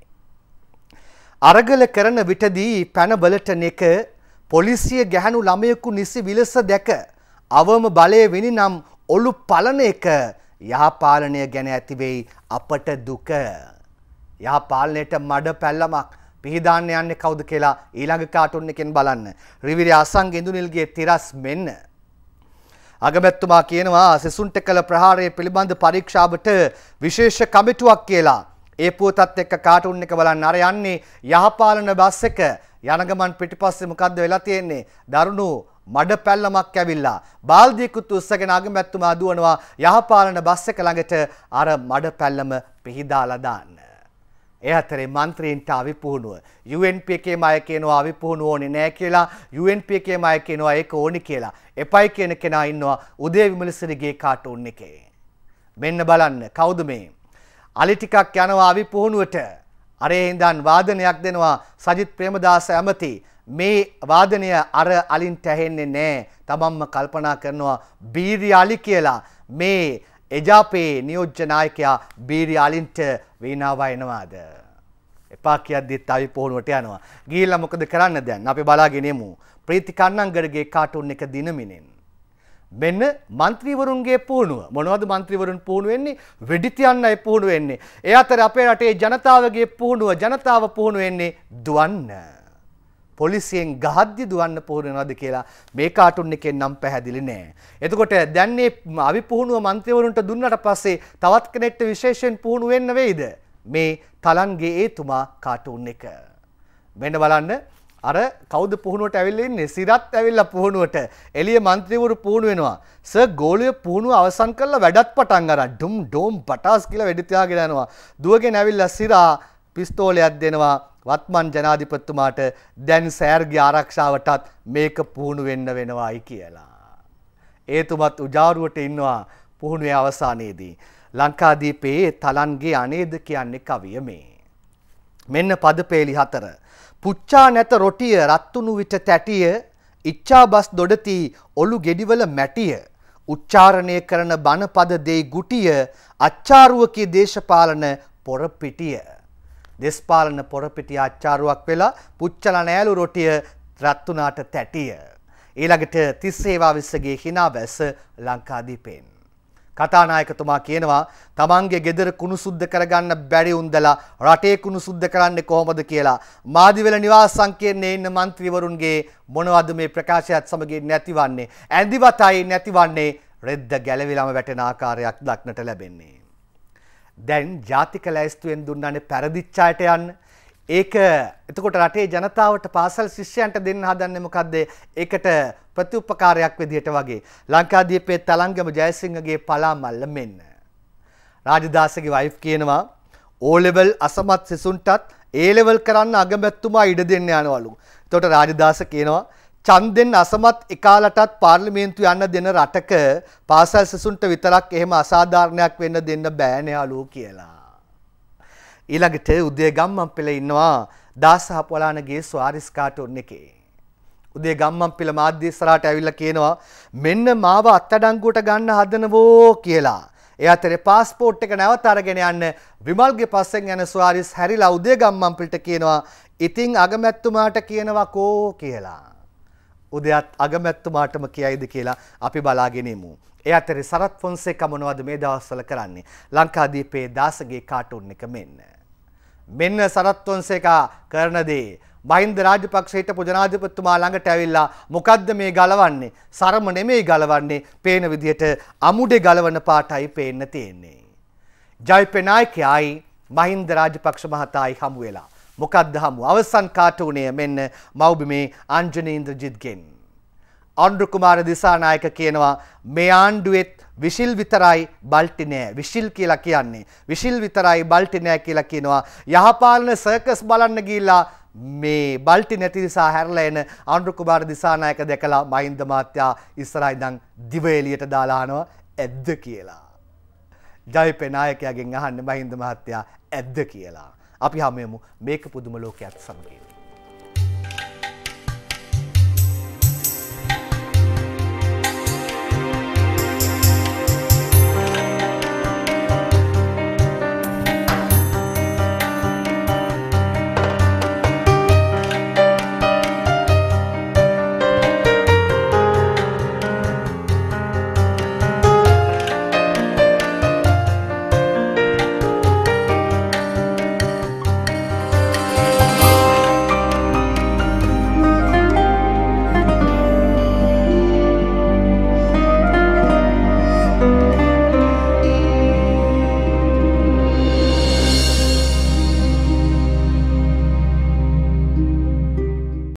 Speaker 1: අරගල කරන විටදී පැන බලට නෙක පොලිසිය ගැහැණු ළමයෙකු නිසි විලස දැක අවම බලය වෙනි නම් ඔලු පලන එක යහපාලනය ගැන ඇතිවෙයි අපට දුක. යහපාලනයට මඩ පැල්ලමක් පිහිදාන්න යන්නේ කවුද කියලා ඊළඟ කාටුන් එකෙන් බලන්න. රිවිරි අසං ඉඳුනිල්ගේ තිරස් මෙන්න. අගමැත්තුමා කියනවා සිසුන්ට කළ ප්‍රහාරය පිළිබඳ පරීක්ෂාවට විශේෂ කමිටුවක් කියලා. ඒ පුවතත් එක්ක කාටුන් එක බලන්න අර යන්නේ යහපාලන බස් එක යනගමන් පිටිපස්සේ මොකද්ද වෙලා තියෙන්නේ? දරුණු මඩ පැල්ලමක් ඇවිල්ලා බාල්දියකුත් උස්සගෙන අගමැත්තුමා දුවනවා යහපාලන බස් එක ළඟට අර මඩ පැල්ලම පිහිදාලා දාන්න. ඒ අතරේ මන්ත්‍රීන්ට අවිපුහුණුව UNP එකේ අය කියනවා අවිපුහුණුව ඕනේ නෑ කියලා UNP එකේ අය කියනවා ඒක ඕනි කියලා. එපයි කියන කෙනා ඉන්නවා උදේ විමලසිරිගේ කාටුන් එකේ. මෙන්න බලන්න කවුද මේ? අලි ටිකක් යනවා අවිපුහුණුවට. අරේ හින්දාන් වාදනයක් දෙනවා සජිත් ප්‍රේමදාස ඇමති. මේ වාදනය අර අලින්ට ඇහෙන්නේ නෑ. තමන්ම කල්පනා කරනවා බීරි අලි කියලා. මේ එජාපේ නියෝජ්‍ය නායකයා බීරි අලින්ට වීණාව එනවාද? එපා කියද්දිත් අපි පොහුණුවට යනවා. ගිහිල්ලා මොකද කරන්න දැන්? අපි බලාගෙන යමු. ප්‍රීති කන්නංගරගේ කාටුන් එක දිනමිනෙන්. මෙන්න මන්ත්‍රීවරුන්ගේ පුහුණුව මොනවද මන්ත්‍රීවරුන් පුහුණු වෙන්නේ වෙඩි තියන්නයි පුහුණු වෙන්නේ. ඒ අතර අපේ රටේ ජනතාවගේ පුහුණුව ජනතාව පුහුණු වෙන්නේ දුවන්න. පොලිසියෙන් ගහද්දි දුවන්න පුහුණු වෙනවද කියලා මේ කාටුන් එකෙන් නම් පැහැදිලි නෑ. එතකොට දැන් මේ අවිපුහුණුව മന്ത്രിවරුන්ට දුන්නට පස්සේ තවත් කෙනෙක්ට විශේෂයෙන් පුහුණු වෙන්න වෙයිද? මේ තලන්ගේ ඒතුමා කාටුන් එක. මෙන්න බලන්න අර කවුද පුහුණුවට ඇවිල්ලා ඉන්නේ? සිරත් ඇවිල්ලා පුහුණුවට. එළිය മന്ത്രിවරු පුහුණු වෙනවා. සර් ගෝලිය පුහුණුව අවසන් කරලා වැඩත් පටන් අරන් ඩුම් ඩෝම් පටාස් කියලා වෙඩි තියාගෙන යනවා. දුවගෙන ඇවිල්ලා සිරා පිස්තෝලයක් දෙනවා. වත්මන් ජනාධිපතිතුමාට දැන් සෑර්ගේ ආරක්ෂාවටත් මේක පුහුණු වෙන්න වෙනවායි කියලා. ඒතුමත් උජාරුවට ඉන්නවා පුහුණුවේ අවසානයේදී. ලංකාදීපයේ තලන්ගේ අනේද කියන්නේ කවිය මේ. මෙන්න පදපේලි හතර. පුච්චා නැත රොටිය රත්තුණු විට තැටිය ඉච්ඡා බස් දොඩති ඔලු ගෙඩිවල මැටිය උච්චාරණය කරන බණපද දෙයි ගුටිය අච්චාරුවකී දේශපාලන පොරපිටිය දෙස්පාලන පොරපිටිය අච්චාරුවක් වෙලා පුච්චල නෑලු රොටිය රත්තුනාට තැටිය. ඊළඟට තිස්සේවා විස්සගේ හිනා බැස ලංකාදීපෙන්. කතානායකතුමා කියනවා තමන්ගේ ගෙදර කුණු සුද්ධ කරගන්න බැරි උන්දලා රටේ කුණු සුද්ධ කරන්නේ කොහොමද කියලා මාදිවෙල නිවාස සංකීර්ණයේ ඉන්න മന്ത്രിවරුන්ගේ මොනවද මේ ප්‍රකාශයත් සමග නැතිවන්නේ ඇඳිවතයි නැතිවන්නේ රෙද්ද ගැලවිලම වැටෙන ආකාරයක් දක්නට ලැබෙන්නේ දැන් ජාතික ලැයිස්තුවෙන් දුන්නනේ පැරදිච්චායට යන්න ඒක එතකොට රටේ ජනතාවට පාසල් ශිෂ්‍යයන්ට දෙන්න හදන්නේ මොකද්ද? ඒකට ප්‍රතිඋපකාරයක් විදිහට වගේ ලංකාදීපේ තලංගම ජයසිංහගේ පලා මල්ල මෙන්න. රාජදාසගේ වයිෆ් කියනවා O level අසමත් සිසුන්ටත් A level කරන්න අගමැතිතුමා ඉඩ දෙන්න යනවලු. එතකොට රාජදාස කියනවා ඡන්දෙන් අසමත් එකාලටත් පාර්ලිමේන්තු යන්න දෙන රටක පාසල් සිසුන්ට විතරක් එහෙම අසාධාරණයක් වෙන්න දෙන්න බෑනේ අලෝ කියලා. ඊළඟට උදේ ගම්මන්පිල ඉන්නවා දාසහ පොලානගේ ස්වාරිස් කාටුන් එකේ. උදේ ගම්මන්පිල මාධ්‍ය ඉස්සරහට ඇවිල්ලා කියනවා මෙන්න මාව අත්අඩංගුවට ගන්න හදනවෝ කියලා. ඒ අතරේ પાස්පෝර්ට් එක නැවත අරගෙන යන්න විමල්ගේ පස්සෙන් යන ස්වාරිස් හැරිලා උදේ ගම්මන්පිලට කියනවා ඉතින් අගමැතිතුමාට කියනවා කෝ කියලා. උදයත් අගමැත්තුමාටම කියයිද කියලා අපි බලාගෙන ඉමු. ඒ අතරේ සරත් ෆොන්සේකා මොනවද මේ දවස්වල කරන්නේ? ලංකාදීපේ දාසගේ කාටුන් එක මෙන්න. මෙන්න සරත් ෆොන්සේකා කරන දේ මහින්ද රාජපක්ෂ හිටපු ජනාධිපතිතුමා ළඟට ඇවිල්ලා මොකද්ද මේ ගලවන්නේ? සරම නෙමෙයි ගලවන්නේ. පේන විදිහට අමුඩේ ගලවන පාටයි පේන්න තියෙන්නේ. ජයපේ නායකයයි මහින්ද රාජපක්ෂ මහතායි හමු වෙලා මොකක්ද හමු? අවසන් කාටුනේ මෙන්න මව්බිමේ අංජනීන්ද්‍රජිත්ගෙන්. අන්ඩු කුමාර දිසානායක කියනවා මේ ආණ්ඩුවෙත් විශිල් විතරයි බල්ටි නෑ. විශිල් කියලා කියන්නේ විශිල් විතරයි බල්ටි නෑ කියලා කියනවා. යහපාලන සර්කස් බලන්න ගිහිල්ලා මේ බල්ටි නැති නිසා හැරලා එන අන්ඩු කුමාර දිසානායක දැකලා මහින්ද මහත්තයා ඉස්සරහා ඉඳන් දිව එළියට දාලා අහනවා ඇද්ද කියලා. ජයපේ නායකයාගෙන් අහන්නේ මහින්ද මහත්තයා ඇද්ද කියලා. අපි හමුයමු මේක පුදුම ලෝකයක් සමගින්.